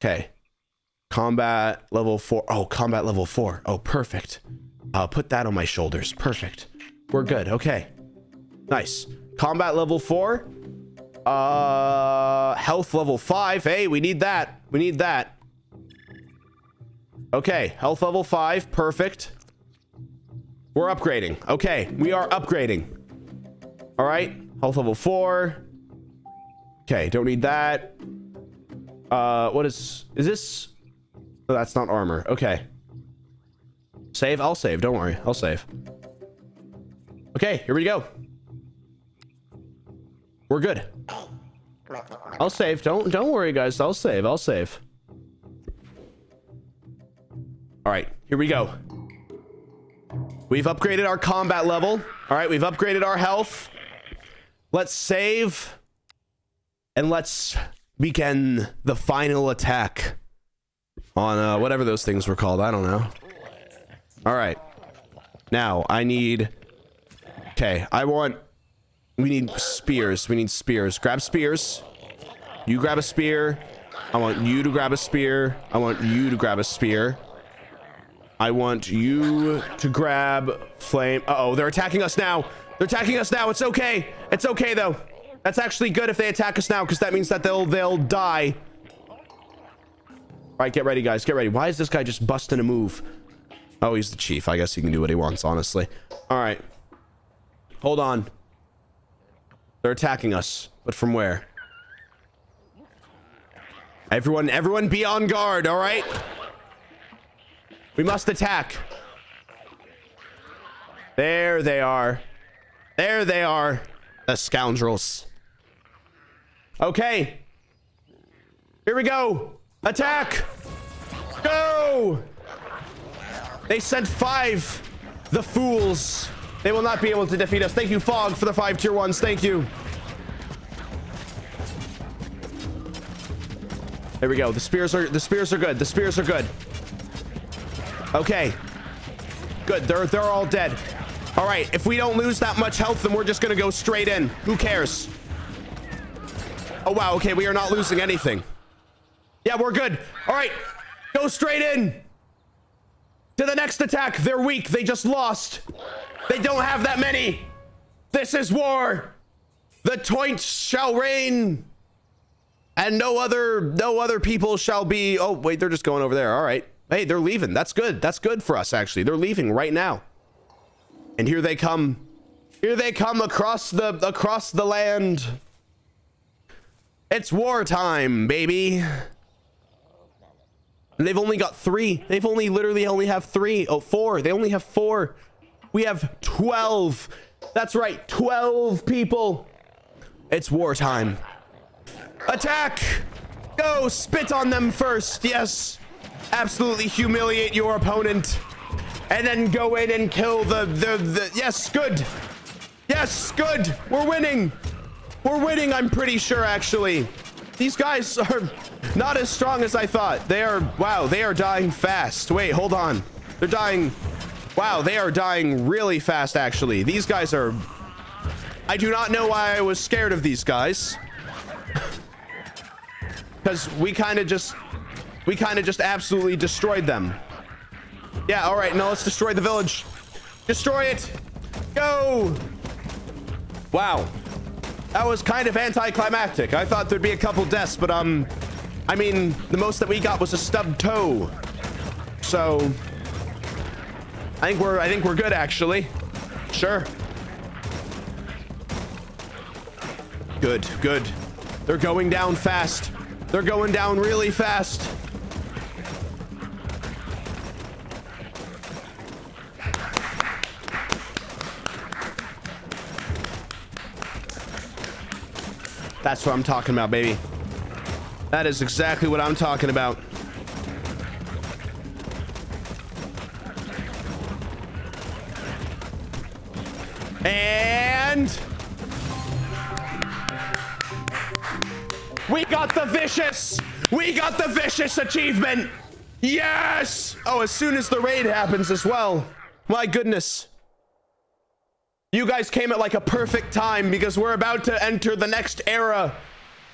Okay. Combat level four. Oh, combat level four. Oh, perfect. I'll put that on my shoulders. Perfect. We're good. Okay. Nice. Combat level four. Uh, health level five. Hey, we need that. We need that. Okay, health level five. Perfect. We're upgrading. Okay, we are upgrading. All right, health level four. Okay, don't need that. Uh, what is, is this? Oh, that's not armor. Okay. Save? I'll save. Don't worry. I'll save. Okay, here we go. We're good. I'll save. Don't don't worry, guys. I'll save. I'll save. All right, here we go. We've upgraded our combat level. All right, we've upgraded our health. Let's save. And let's begin the final attack on uh, whatever those things were called. I don't know. All right. Now, I need... Okay, I want we need spears. We need spears. Grab spears. You grab a spear. I want you to grab a spear. I want you to grab a spear. I want you to grab flame. Uh oh they're attacking us now. They're attacking us now. It's okay. It's okay though. That's actually good if they attack us now because that means that they'll they'll die. All right, get ready, guys. Get ready. Why is this guy just busting a move? Oh, he's the chief. I guess he can do what he wants, honestly. All right. Hold on. They're attacking us, but from where? Everyone, everyone be on guard, all right? We must attack. There they are. There they are. The scoundrels. Okay. Here we go. Attack. Go. They sent five. The fools. They will not be able to defeat us. Thank you, Fog, for the five tier ones. Thank you. There we go. The spears are the spears are good. The spears are good. Okay. Good. They're they're all dead. All right. If we don't lose that much health, then we're just gonna go straight in. Who cares? Oh wow. Okay, we are not losing anything. Yeah, we're good. All right. Go straight in. To the next attack. They're weak. They just lost. They don't have that many. This is war. The toint shall reign. And no other no other people shall be. Oh, wait, they're just going over there. All right. Hey, they're leaving. That's good. That's good for us actually. They're leaving right now. And here they come. Here they come across the across the land. It's wartime, baby. They've only got three. They've only literally only have three. Oh, four. They only have four. We have 12. That's right, 12 people. It's wartime. Attack! Go, spit on them first. Yes. Absolutely humiliate your opponent. And then go in and kill the, the, the, yes, good. Yes, good. We're winning. We're winning, I'm pretty sure, actually. These guys are not as strong as I thought. They are, wow, they are dying fast. Wait, hold on. They're dying Wow, they are dying really fast, actually. These guys are... I do not know why I was scared of these guys. Because we kind of just... we kind of just absolutely destroyed them. Yeah, all right, now let's destroy the village. Destroy it. Go. Wow. That was kind of anticlimactic. I thought there'd be a couple deaths, but um, I mean, the most that we got was a stubbed toe. So I think we're I think we're good actually. Sure. Good, good. They're going down fast. They're going down really fast. That's what I'm talking about, baby. That is exactly what I'm talking about. And we got the vicious. We got the vicious achievement. Yes. Oh, as soon as the raid happens as well. My goodness. You guys came at like a perfect time because we're about to enter the next era.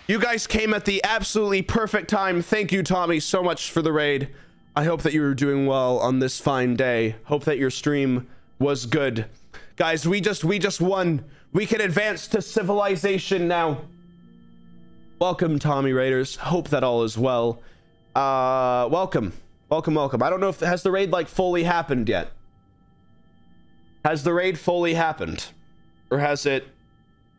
You guys came at the absolutely perfect time. Thank you, Tommy, so much for the raid. I hope that you're doing well on this fine day. Hope that your stream was good. Guys, we just we just won. We can advance to civilization now. Welcome, Tommy Raiders. Hope that all is well. Uh, welcome. Welcome, welcome. I don't know if has the raid like fully happened yet. Has the raid fully happened? Or has it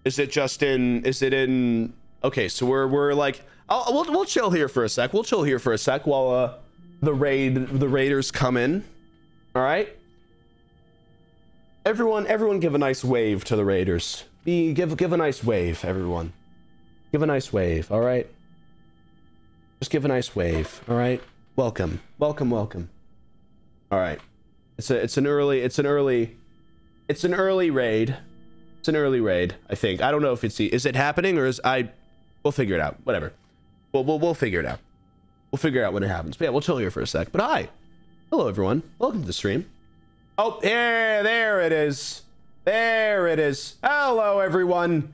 is it just in is it in okay, so we're we're like I'll, we'll we'll chill here for a sec. We'll chill here for a sec while uh the raid the raiders come in. All right? Everyone everyone give a nice wave to the raiders. Be give give a nice wave, everyone. Give a nice wave, all right? Just give a nice wave, all right? Welcome. Welcome, welcome. All right. It's a it's an early it's an early it's an early raid. It's an early raid, I think. I don't know if it's is it happening or is I we'll figure it out. Whatever. We'll we'll, we'll figure it out. We'll figure out when it happens. But yeah, we'll chill here for a sec. But hi. Hello everyone. Welcome to the stream. Oh, there there it is. There it is. Hello everyone.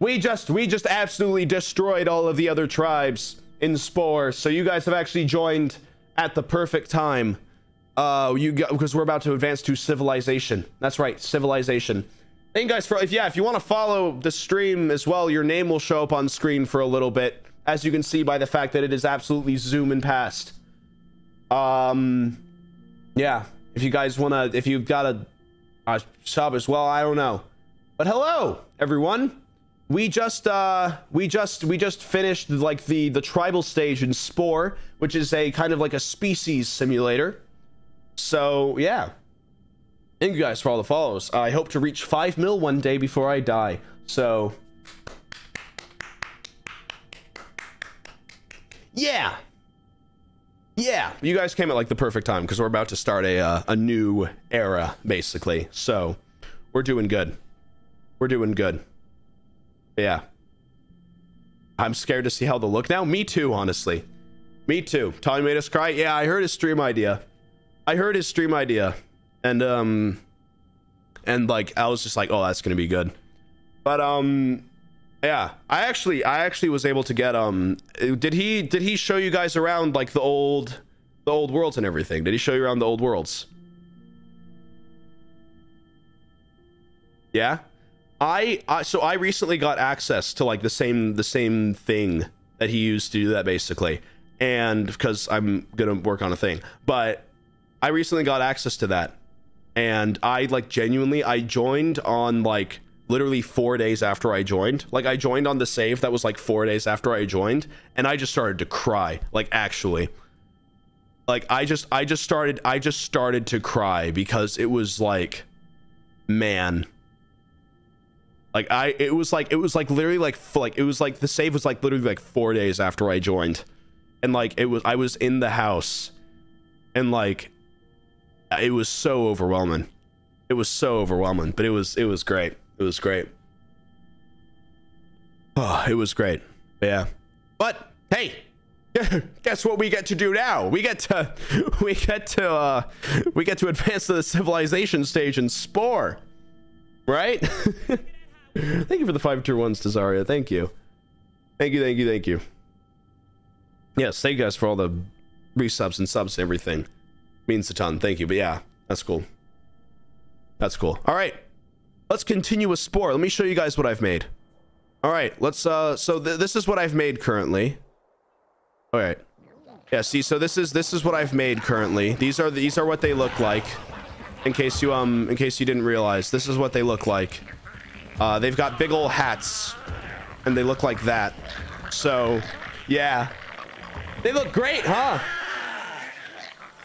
We just we just absolutely destroyed all of the other tribes in Spore. So you guys have actually joined at the perfect time. Uh, you got because we're about to advance to civilization. That's right, civilization. Thank you guys for if yeah, if you want to follow the stream as well, your name will show up on screen for a little bit, as you can see by the fact that it is absolutely zooming past. Um, yeah. If you guys wanna, if you've got a, a sub as well, I don't know. But hello, everyone. We just uh we just we just finished like the the tribal stage in Spore, which is a kind of like a species simulator. So yeah. Thank you guys for all the follows. I hope to reach 5 mil one day before I die. So Yeah. Yeah, you guys came at like the perfect time because we're about to start a uh, a new era basically. So we're doing good. We're doing good. Yeah. I'm scared to see how they'll look now. Me too, honestly. Me too. Tommy made us cry. Yeah, I heard his stream idea. I heard his stream idea, and um, and like I was just like, oh, that's gonna be good. But um, yeah, I actually, I actually was able to get um. Did he did he show you guys around like the old, the old worlds and everything? Did he show you around the old worlds? Yeah, I, I so I recently got access to like the same the same thing that he used to do that basically, and because I'm gonna work on a thing, but I recently got access to that, and I like genuinely I joined on like literally four days after I joined. Like I joined on the save that was like four days after I joined, and I just started to cry. Like actually, like I just I just started I just started to cry because it was like, man. Like I, it was like it was like literally like like it was like the save was like literally like four days after I joined, and like it was I was in the house, and like it was so overwhelming. It was so overwhelming, but it was it was great. It was great. Oh, it was great. Yeah. But hey, guess what we get to do now? We get to we get to uh we get to advance to the civilization stage in Spore. Right? thank you for the five tier ones, Tazaria. Thank you. Thank you, thank you, thank you. Yes, thank you guys for all the resubs and subs and everything. Means a ton. Thank you. But yeah, that's cool. That's cool. All right. Let's continue with Spore. Let me show you guys what I've made. All right. Let's, uh, so th this is what I've made currently. All right. Yeah, see, so this is, this is what I've made currently. These are, these are what they look like. In case you, um, in case you didn't realize, this is what they look like. Uh, they've got big old hats and they look like that. So, yeah. They look great, huh?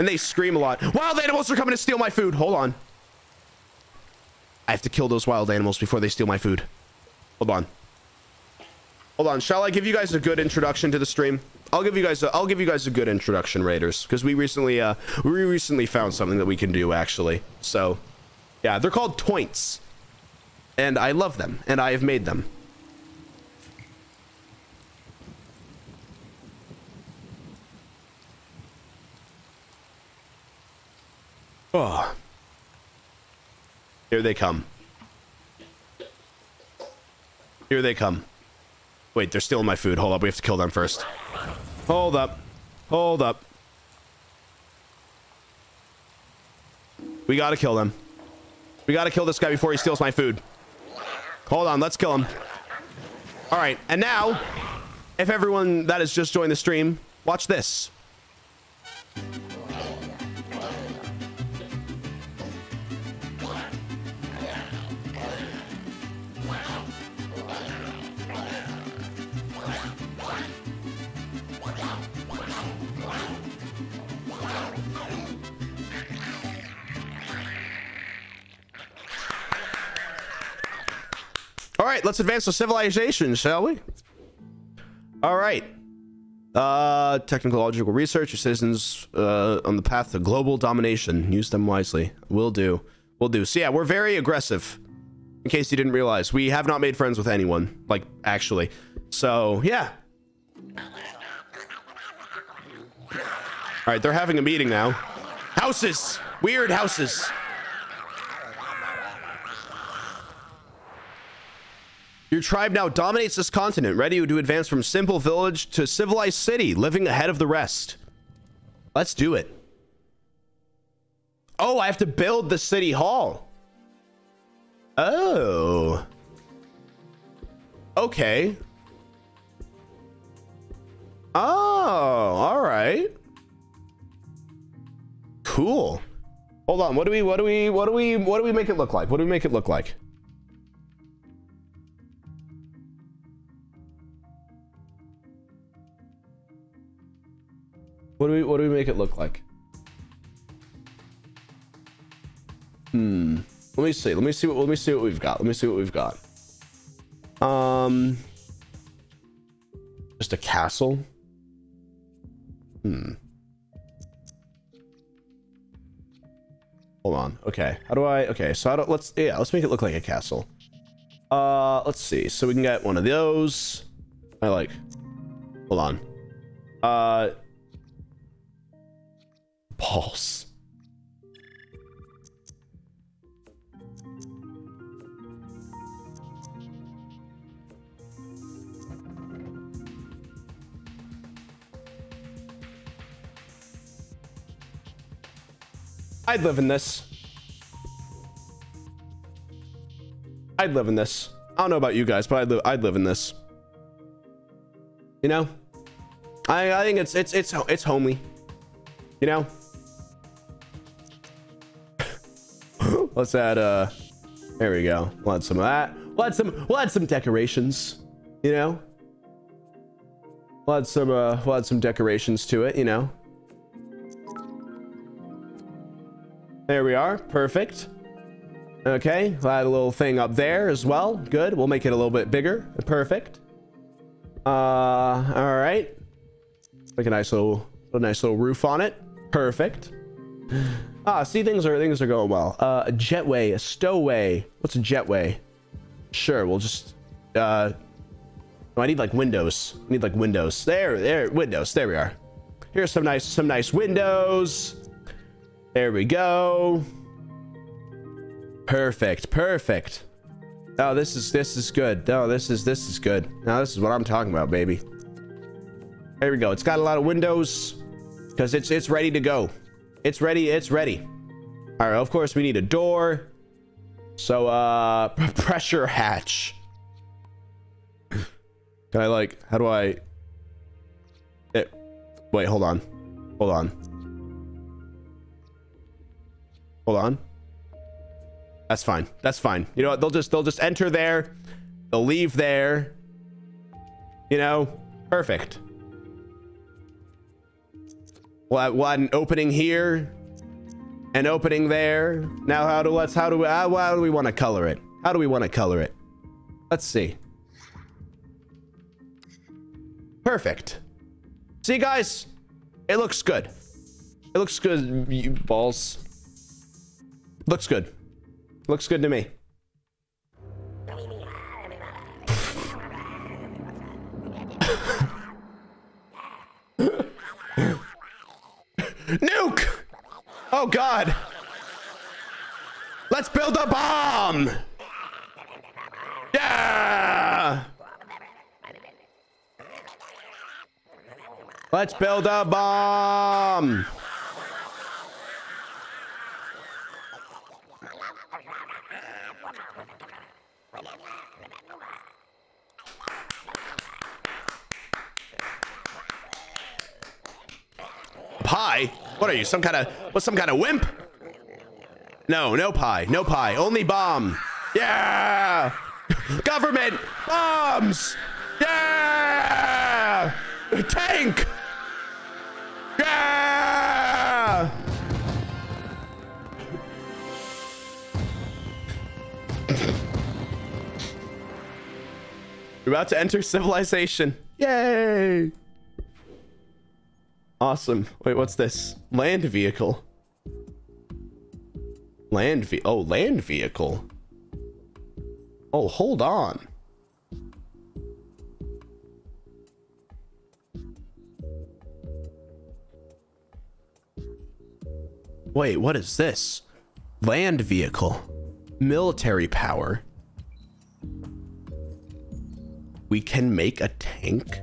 And they scream a lot. Wild animals are coming to steal my food. Hold on. I have to kill those wild animals before they steal my food. Hold on. Hold on. Shall I give you guys a good introduction to the stream? I'll give you guys a, I'll give you guys a good introduction, Raiders, because we recently uh we recently found something that we can do actually. So, yeah, they're called toints. And I love them and I have made them. Oh. Here they come. Here they come. Wait, they're stealing my food. Hold up, we have to kill them first. Hold up. Hold up. We gotta kill them. We gotta kill this guy before he steals my food. Hold on, let's kill him. Alright, and now, if everyone that has just joined the stream, watch this. Right, let's advance to civilization, shall we? All right. Uh, technological research, your citizens uh, on the path to global domination. Use them wisely. Will do. Will do. So yeah, we're very aggressive. In case you didn't realize, we have not made friends with anyone. Like, actually. So, yeah. All right, they're having a meeting now. Houses! Weird houses. Your tribe now dominates this continent, ready to advance from simple village to civilized city, living ahead of the rest. Let's do it. Oh, I have to build the city hall. Oh. Okay. Oh, all right. Cool. Hold on. What do we what do we what do we what do we make it look like? What do we make it look like? What do we what do we make it look like? Hmm. Let me see. Let me see what let me see what we've got. Let me see what we've got. Um just a castle. Hmm. Hold on. Okay. How do I okay, so I don't let's yeah, let's make it look like a castle. Uh let's see. So we can get one of those. I like hold on. Uh I'd live in this. I'd live in this. I don't know about you guys, but I'd live I'd live in this. You know? I I think it's it's it's it's homely. You know? Let's add uh there we go. We'll add some of that. We'll add some we'll add some decorations, you know? We'll add some uh we'll add some decorations to it, you know. There we are. Perfect. Okay, we'll add a little thing up there as well. Good. We'll make it a little bit bigger. Perfect. Uh, all right. Make a nice little, a nice little roof on it. Perfect. Ah, see, things are things are going well. Uh, a jetway, a stowaway. What's a jetway? Sure, we'll just. Uh, oh, I need like windows. I need like windows. There, there, windows. There we are. Here's some nice, some nice windows. There we go. Perfect, perfect. Oh, this is this is good. Oh, this is this is good. Now this is what I'm talking about, baby. There we go. It's got a lot of windows. because it's it's ready to go. It's ready. It's ready. All right. Of course, we need a door. So, uh, pressure hatch. Can I like? How do I? It, wait. Hold on. Hold on. Hold on. That's fine. That's fine. You know what? They'll just they'll just enter there. They'll leave there. You know, perfect. We'll have, we'll have an opening here, an opening there. Now, how do let's how do we how, how do we want to color it? How do we want to color it? Let's see. Perfect. See, guys, it looks good. It looks good, you balls. Looks good. Looks good to me. Nuke! Oh god! Let's build a bomb! Yeah! Let's build a bomb! Pie? What are you, some kind of, what, some kind of wimp? No, no pie, no pie, only bomb. Yeah! Government! Bombs! Yeah! Tank! Yeah! We're about to enter civilization. Yay! Awesome. Wait, what's this? Land vehicle. Land ve- oh, land vehicle. Oh, hold on. Wait, what is this? Land vehicle. Military power. We can make a tank?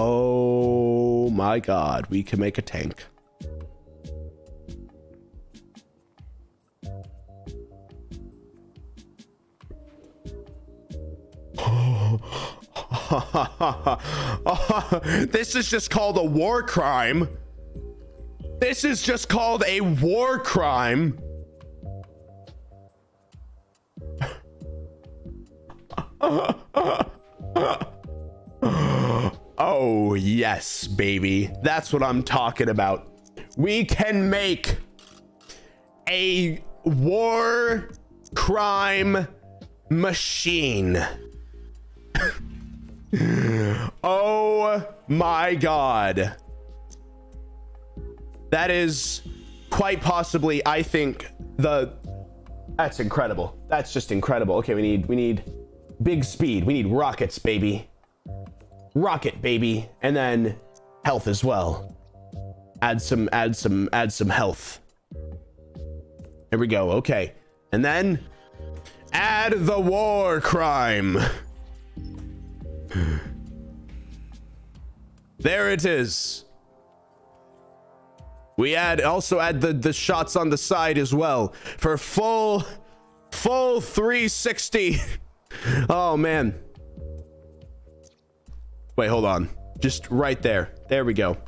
Oh my god, we can make a tank. this is just called a war crime. This is just called a war crime. oh, yes, baby. That's what I'm talking about. We can make a war crime machine. oh my god. That is quite possibly, I think, the that's incredible. That's just incredible. Okay, we need we need big speed. We need rockets, baby. Rocket, baby. And then health as well. Add some add some add some health. Here we go. Okay. And then add the war crime. There it is. We add also add the the shots on the side as well for full full 360. Oh man. Wait, hold on. Just right there. There we go.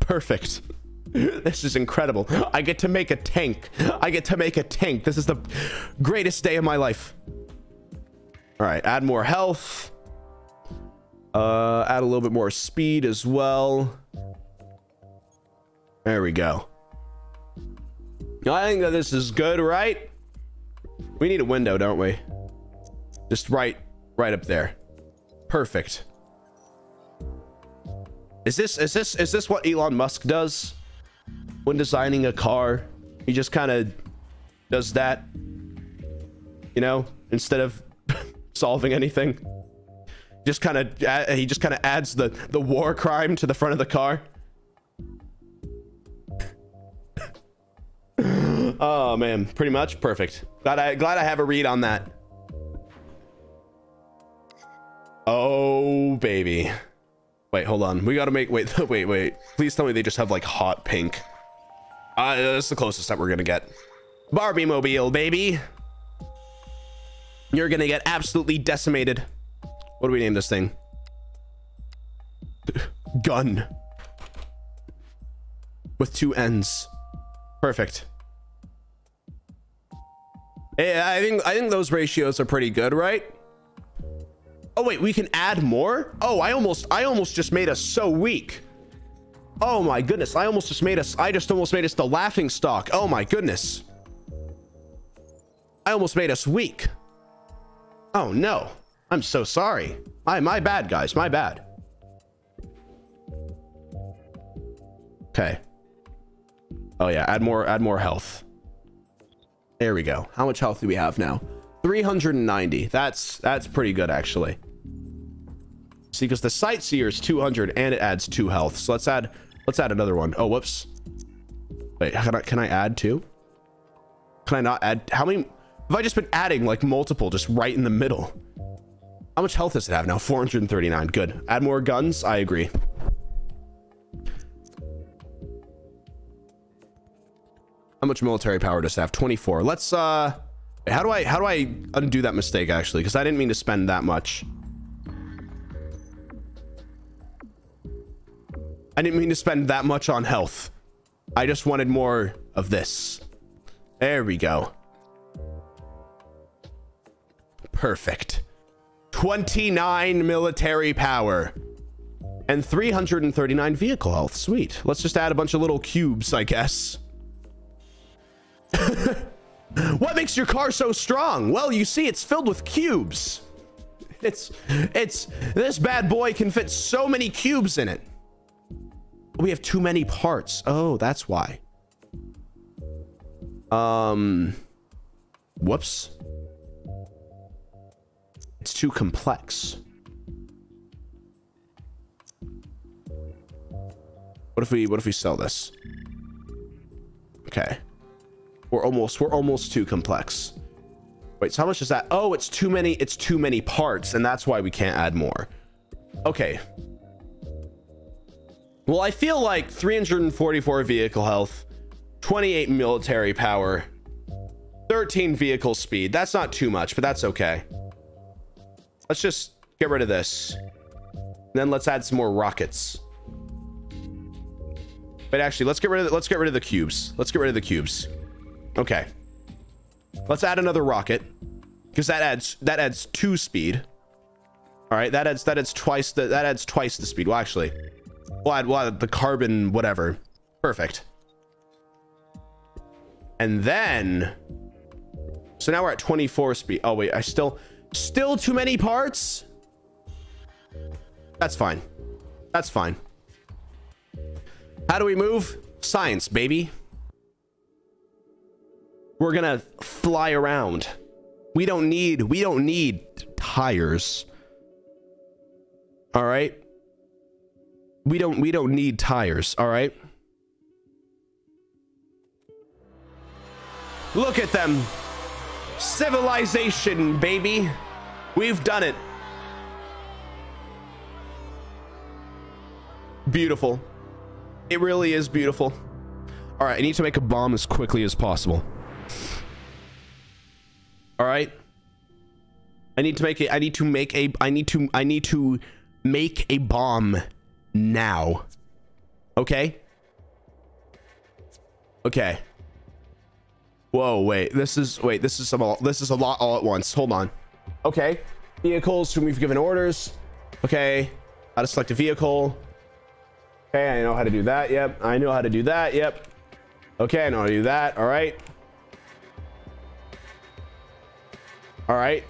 Perfect. This is incredible. I get to make a tank. I get to make a tank. This is the greatest day of my life. All right, add more health. Uh, add a little bit more speed as well. There we go. I think that this is good, right? We need a window, don't we? Just right, right up there. Perfect. Is this, is this, is this what Elon Musk does? When designing a car, he just kind of does that. You know, instead of solving anything just kind of he just kind of adds the the war crime to the front of the car oh man pretty much perfect glad i glad i have a read on that Oh, baby. Wait, hold on. We gotta make, wait, wait, wait. Please tell me they just have like hot pink. Uh, that's the closest that we're gonna get. Barbie Mobile, baby. You're gonna get absolutely decimated. What do we name this thing? Gun. With two ends. Perfect. Yeah, I think I think those ratios are pretty good, right? Oh wait, we can add more? Oh, I almost I almost just made us so weak. Oh my goodness, I almost just made us I just almost made us the laughing stock. Oh my goodness. I almost made us weak. Oh no. I'm so sorry. My my bad, guys. My bad. Okay. Oh yeah, add more add more health. There we go. How much health do we have now? 390. That's that's pretty good actually. See, because the sightseer is 200 and it adds two health. So let's add let's add another one. Oh, whoops. Wait, can I can I add two? Can I not add how many have I just been adding like multiple just right in the middle? How much health does it have now? 439. Good. Add more guns. I agree. How much military power does it have? 24. Let's uh how do I how do I undo that mistake actually? Because I didn't mean to spend that much. I didn't mean to spend that much on health. I just wanted more of this. There we go. Perfect. 29 military power and 339 vehicle health. Sweet. Let's just add a bunch of little cubes, I guess. what makes your car so strong? Well, you see, it's filled with cubes. It's, it's, this bad boy can fit so many cubes in it. We have too many parts. Oh, that's why. Um, whoops. It's too complex. What if we, what if we sell this? Okay. We're almost, we're almost too complex. Wait, so how much is that? Oh, it's too many, it's too many parts, and that's why we can't add more. Okay. Well, I feel like 344 vehicle health, 28 military power, 13 vehicle speed. That's not too much, but that's okay. Let's just get rid of this. then let's add some more rockets. But actually, let's get rid of the, let's get rid of the cubes. Let's get rid of the cubes. Okay. Let's add another rocket because that adds that adds two speed. All right, that adds that adds twice the that adds twice the speed. Well, actually, we'll add the carbon whatever. Perfect. And then, so now we're at 24 speed. Oh wait, I still still too many parts. That's fine. That's fine. How do we move? Science, baby. We're gonna fly around. We don't need, we don't need tires. All right. We don't, we don't need tires. All right. Look at them. Civilization, baby. We've done it. Beautiful. It really is beautiful. All right, I need to make a bomb as quickly as possible. All right. I need to make a I need to make a I need to I need to make a bomb now. Okay? Okay. Whoa, wait. This is wait, this is some this is a lot all at once. Hold on. Okay. Vehicles whom we've given orders. Okay. How to select a vehicle. Okay, I know how to do that. Yep. I know how to do that. Yep. Okay, I know how to do that. All right. All right.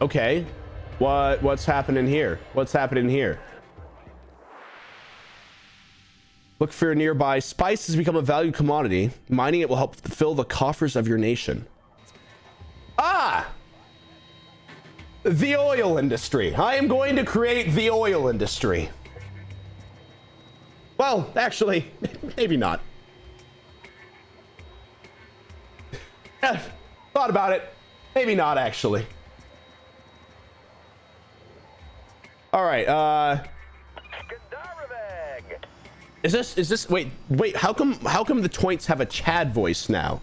Okay. What what's happening here? What's happening here? Look for your nearby. Spice has become a valued commodity. Mining it will help fill the coffers of your nation. Ah! The oil industry. I am going to create the oil industry. Well, actually, maybe not. Thought about it. Maybe not, actually. All right. Uh, is this is this wait wait how come how come the Toints have a Chad voice now?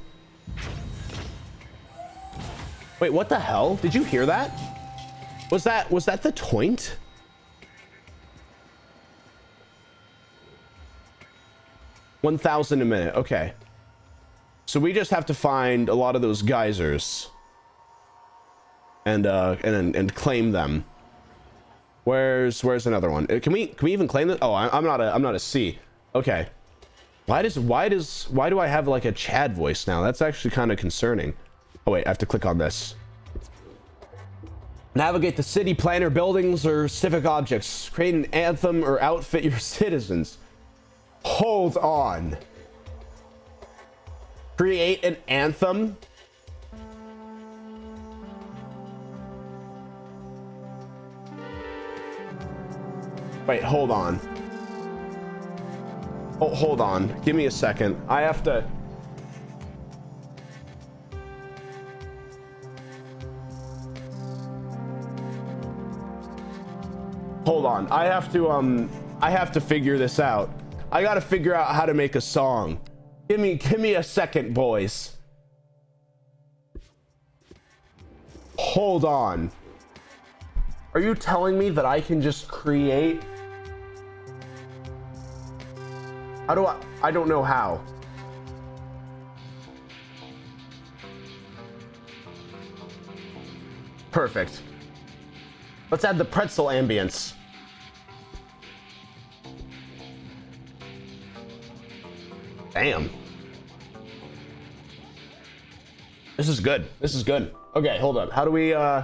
Wait, what the hell? Did you hear that? Was that was that the Toint? One thousand a minute. Okay. So we just have to find a lot of those geysers and uh and and claim them. Where's where's another one? Uh, can we can we even claim that? Oh, I, I'm not a I'm not a C. Okay. Why does why does why do I have like a Chad voice now? That's actually kind of concerning. Oh wait, I have to click on this. Navigate the city, planner buildings or civic objects. Create an anthem or outfit your citizens. Hold on. Create an anthem? Wait, hold on. Oh, hold on. Give me a second. I have to... Hold on. I have to, um... I have to figure this out. I gotta figure out how to make a song. Give me, give me a second, boys. Hold on. Are you telling me that I can just create How do I? I don't know how. Perfect. Let's add the pretzel ambience. Damn. This is good. This is good. Okay, hold up. How do we, uh...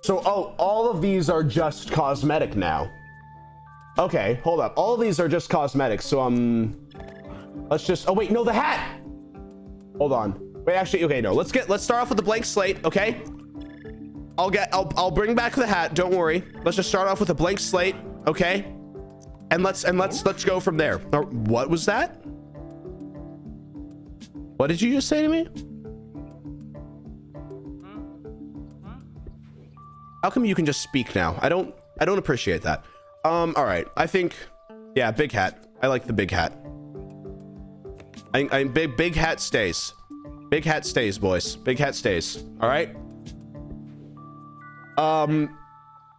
So, oh, all of these are just cosmetic now. Okay, hold up. All these are just cosmetics, so um let's just oh wait, no, the hat! Hold on. Wait, actually, okay, no. Let's get let's start off with a blank slate, okay? I'll get I'll I'll bring back the hat, don't worry. Let's just start off with a blank slate, okay? And let's and let's let's go from there. What was that? What did you just say to me? How come you can just speak now? I don't I don't appreciate that. Um, all right. I think, yeah, big hat. I like the big hat. I, I big big hat stays. Big hat stays, boys. Big hat stays. All right. Um.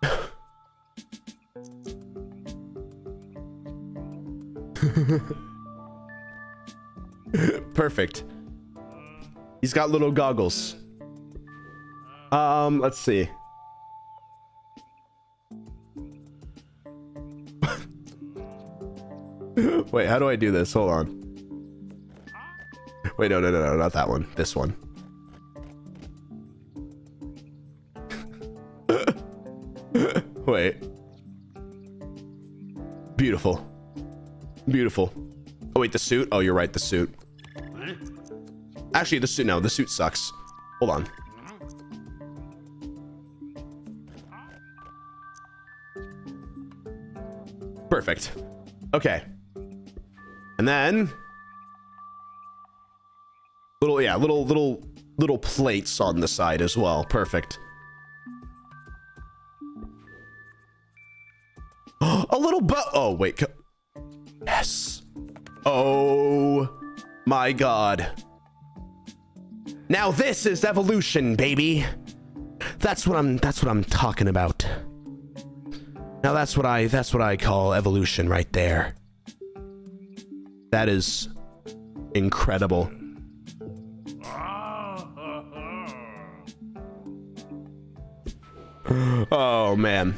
Perfect. He's got little goggles. Um, let's see. Wait, how do I do this? Hold on. Wait, no, no, no, no, not that one. This one. Wait. Beautiful. Beautiful. Oh, wait, the suit? Oh, you're right, the suit. Actually, the suit, no, the suit sucks. Hold on. Perfect. Okay. And then little yeah, little little little plates on the side as well. Perfect. A little boat. Oh, wait. Yes. Oh my god. Now this is evolution, baby. That's what I'm that's what I'm talking about. Now that's what I that's what I call evolution right there. That is incredible. Oh man.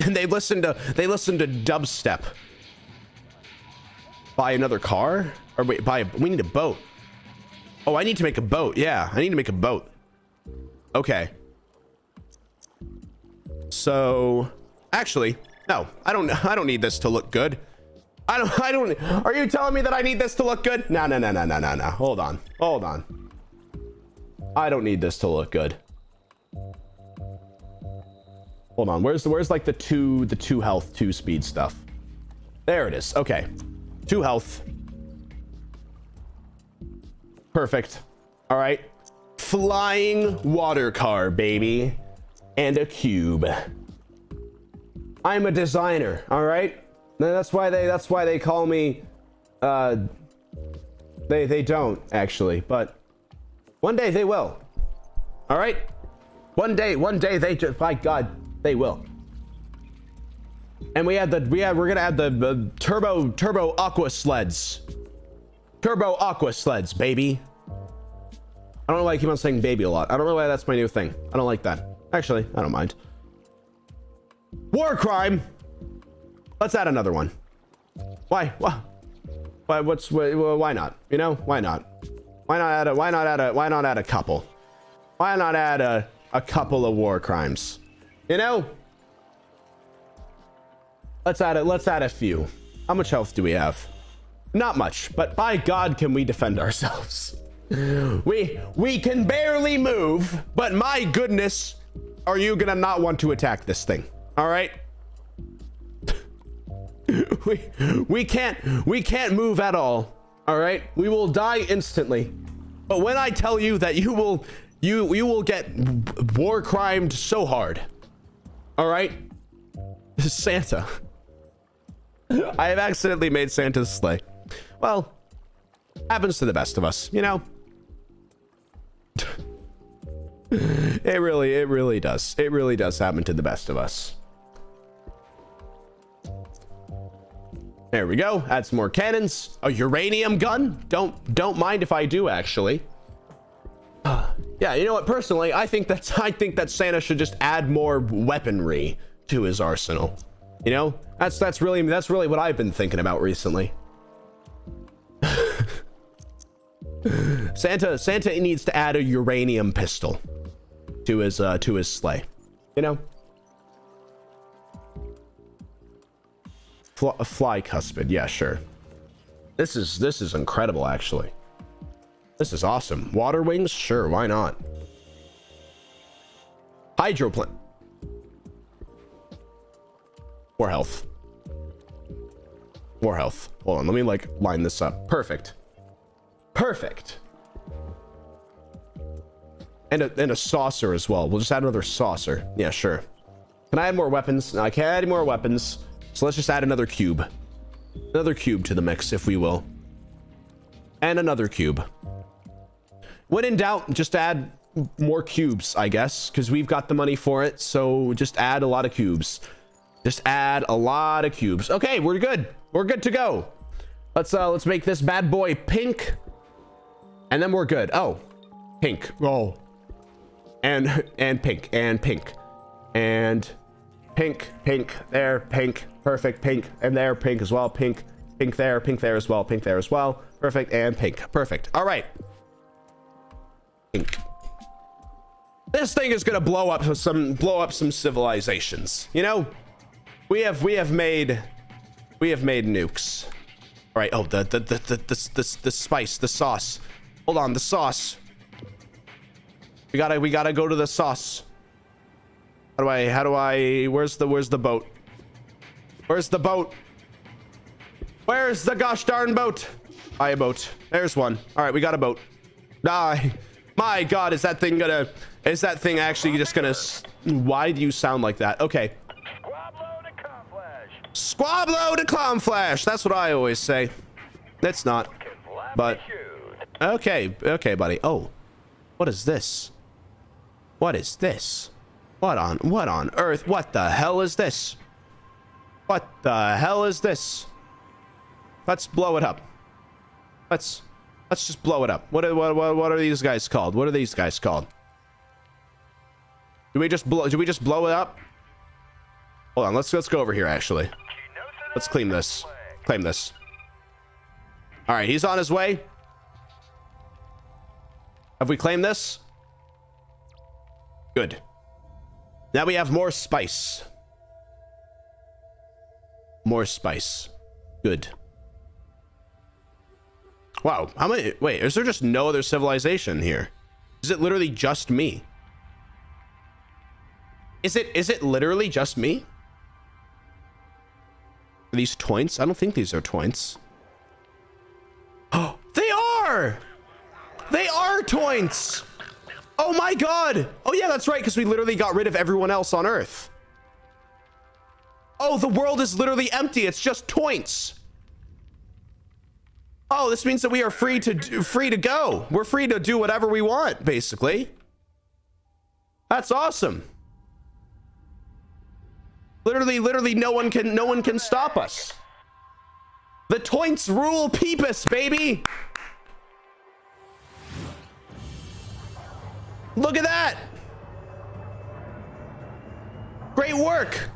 And they listen to they listen to dubstep. Buy another car? Or wait, buy a, we need a boat. Oh, I need to make a boat. Yeah, I need to make a boat. Okay. So, actually, no, I don't. I don't need this to look good. I don't. I don't. Are you telling me that I need this to look good? No, no, no, no, no, no, no. Hold on. Hold on. I don't need this to look good. Hold on. Where's the where's like the two the two health two speed stuff? There it is. Okay, two health. Perfect. All right. Flying water car, baby. and a cube. I'm a designer, all right? That's why they that's why they call me uh they they don't actually, but one day they will. All right? One day, one day they just by God, they will. And we had the we had we're gonna add the, the turbo turbo aqua sleds. Turbo aqua sleds, baby. I don't know why I keep on saying baby a lot. I don't know why that's my new thing. I don't like that. Actually, I don't mind. War crime. Let's add another one. Why? Why? Why? What's? Why not? You know? Why not? Why not add a? Why not add a? Why not add a couple? Why not add a a couple of war crimes? You know? Let's add it. Let's add a few. How much health do we have? Not much, but by God, can we defend ourselves? we we can barely move, but my goodness, are you gonna not want to attack this thing? All right. we we can't we can't move at all. All right. We will die instantly. But when I tell you that you will you you will get war crimed so hard. All right. Santa. I have accidentally made Santa's sleigh. Well, happens to the best of us, you know. it really, it really does. It really does happen to the best of us. There we go. Add some more cannons. A uranium gun. Don't don't mind if I do, actually. yeah, you know what? Personally, I think that's I think that Santa should just add more weaponry to his arsenal. You know, that's that's really that's really what I've been thinking about recently. Santa Santa needs to add a uranium pistol to his uh, to his sleigh. You know, Fly, fly cuspid. Yeah, sure. This is this is incredible, actually. This is awesome. Water wings, sure, why not? Hydroplane. More health. More health. Hold on, let me like line this up. Perfect. Perfect. And a, and a saucer as well. We'll just add another saucer. Yeah, sure. Can I add more weapons? I can't add more weapons. So let's just add another cube. Another cube to the mix, if we will. And another cube. When in doubt, just add more cubes, I guess, because we've got the money for it. So just add a lot of cubes. Just add a lot of cubes. Okay, we're good. We're good to go. Let's uh let's make this bad boy pink. And then we're good. Oh, pink. Oh. And and pink and pink. And pink, pink, there, pink, perfect, pink, and there, pink as well, pink, pink there, pink there as well, pink there as well, perfect, and pink, perfect. All right. Pink. This thing is gonna blow up some, blow up some civilizations. You know, we have, we have made, we have made nukes. All right. Oh, the, the, the, the, the, the, the spice, the sauce. Hold on, the sauce. We gotta, we gotta go to the sauce. How do I, how do I, where's the, where's the boat? Where's the boat? Where's the gosh darn boat? Buy a boat. There's one. All right, we got a boat. Die. My God, is that thing gonna, is that thing actually just gonna, why do you sound like that? Okay. Squablo to clown flash. That's what I always say. It's not. But, okay, okay, buddy. Oh, what is this? What is this? What on what on earth? What the hell is this? What the hell is this? Let's blow it up. Let's let's just blow it up. What are, what, what, what are these guys called? What are these guys called? Do we just blow do we just blow it up? Hold on, let's let's go over here actually. Let's clean this. Claim this. All right, he's on his way. Have we claimed this? Good. Now we have more spice. More spice. Good. Wow, how many? Wait, is there just no other civilization here? Is it literally just me? Is it is it literally just me? Are these toints? I don't think these are toints. Oh, they are! They are toints! Oh my god! Oh yeah, that's right, because we literally got rid of everyone else on Earth. Oh, the world is literally empty. It's just toints. Oh, this means that we are free to do, free to go. We're free to do whatever we want, basically. That's awesome. Literally, literally, no one can no one can stop us. The toints rule Peepus, baby. Look at that. Great work.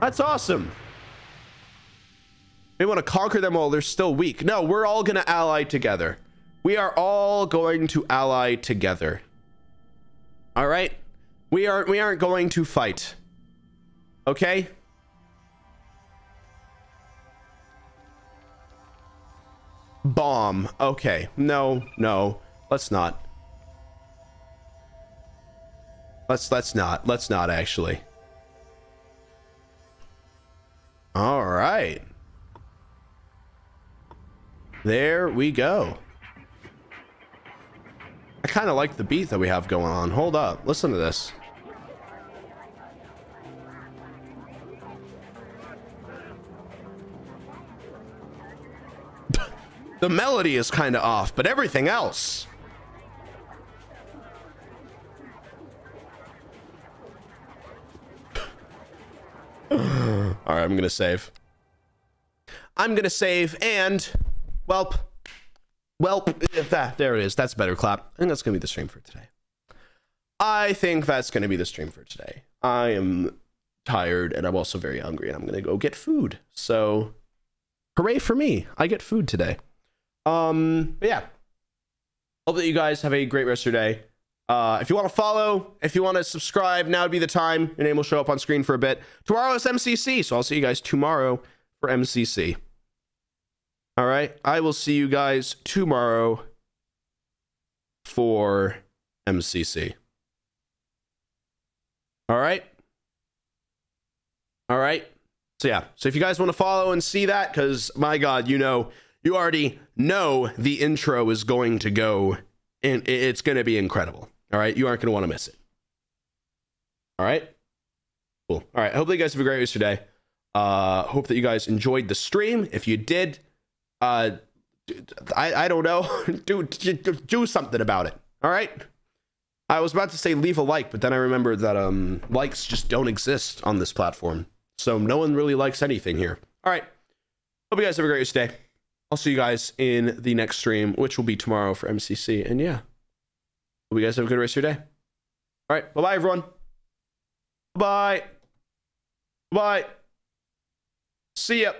That's awesome. We want to conquer them while they're still weak. No, we're all going to ally together. We are all going to ally together. All right? We aren't we aren't going to fight. Okay? Bomb. Okay. No, no. Let's not. Let's let's not. Let's not actually. All right. There we go. I kind of like the beat that we have going on. Hold up. Listen to this. The melody is kind of off, but everything else. All right, I'm going to save. I'm going to save and, welp, welp, that, there it is. That's a better clap. I think that's going to be the stream for today. I think that's going to be the stream for today. I am tired and I'm also very hungry and I'm going to go get food. So, hooray for me. I get food today. Um, but yeah. Hope that you guys have a great rest of your day. Uh, if you want to follow, if you want to subscribe, now would be the time. Your name will show up on screen for a bit. Tomorrow is MCC, so I'll see you guys tomorrow for MCC. All right. I will see you guys tomorrow for MCC. All right. All right. So, yeah. So, if you guys want to follow and see that, because my God, you know, you already know the intro is going to go and it's going to be incredible. All right. You aren't going to want to miss it. All right. Cool. All right. I hope you guys have a great rest of your day. Uh, hope that you guys enjoyed the stream. If you did, uh, I, I don't know, do, do something about it. All right. I was about to say leave a like, but then I remembered that um likes just don't exist on this platform. So no one really likes anything here. All right. Hope you guys have a great day. I'll see you guys in the next stream, which will be tomorrow for MCC. And yeah, hope you guys have a good rest of your day. All right. Bye bye, everyone. Bye. Bye. See ya.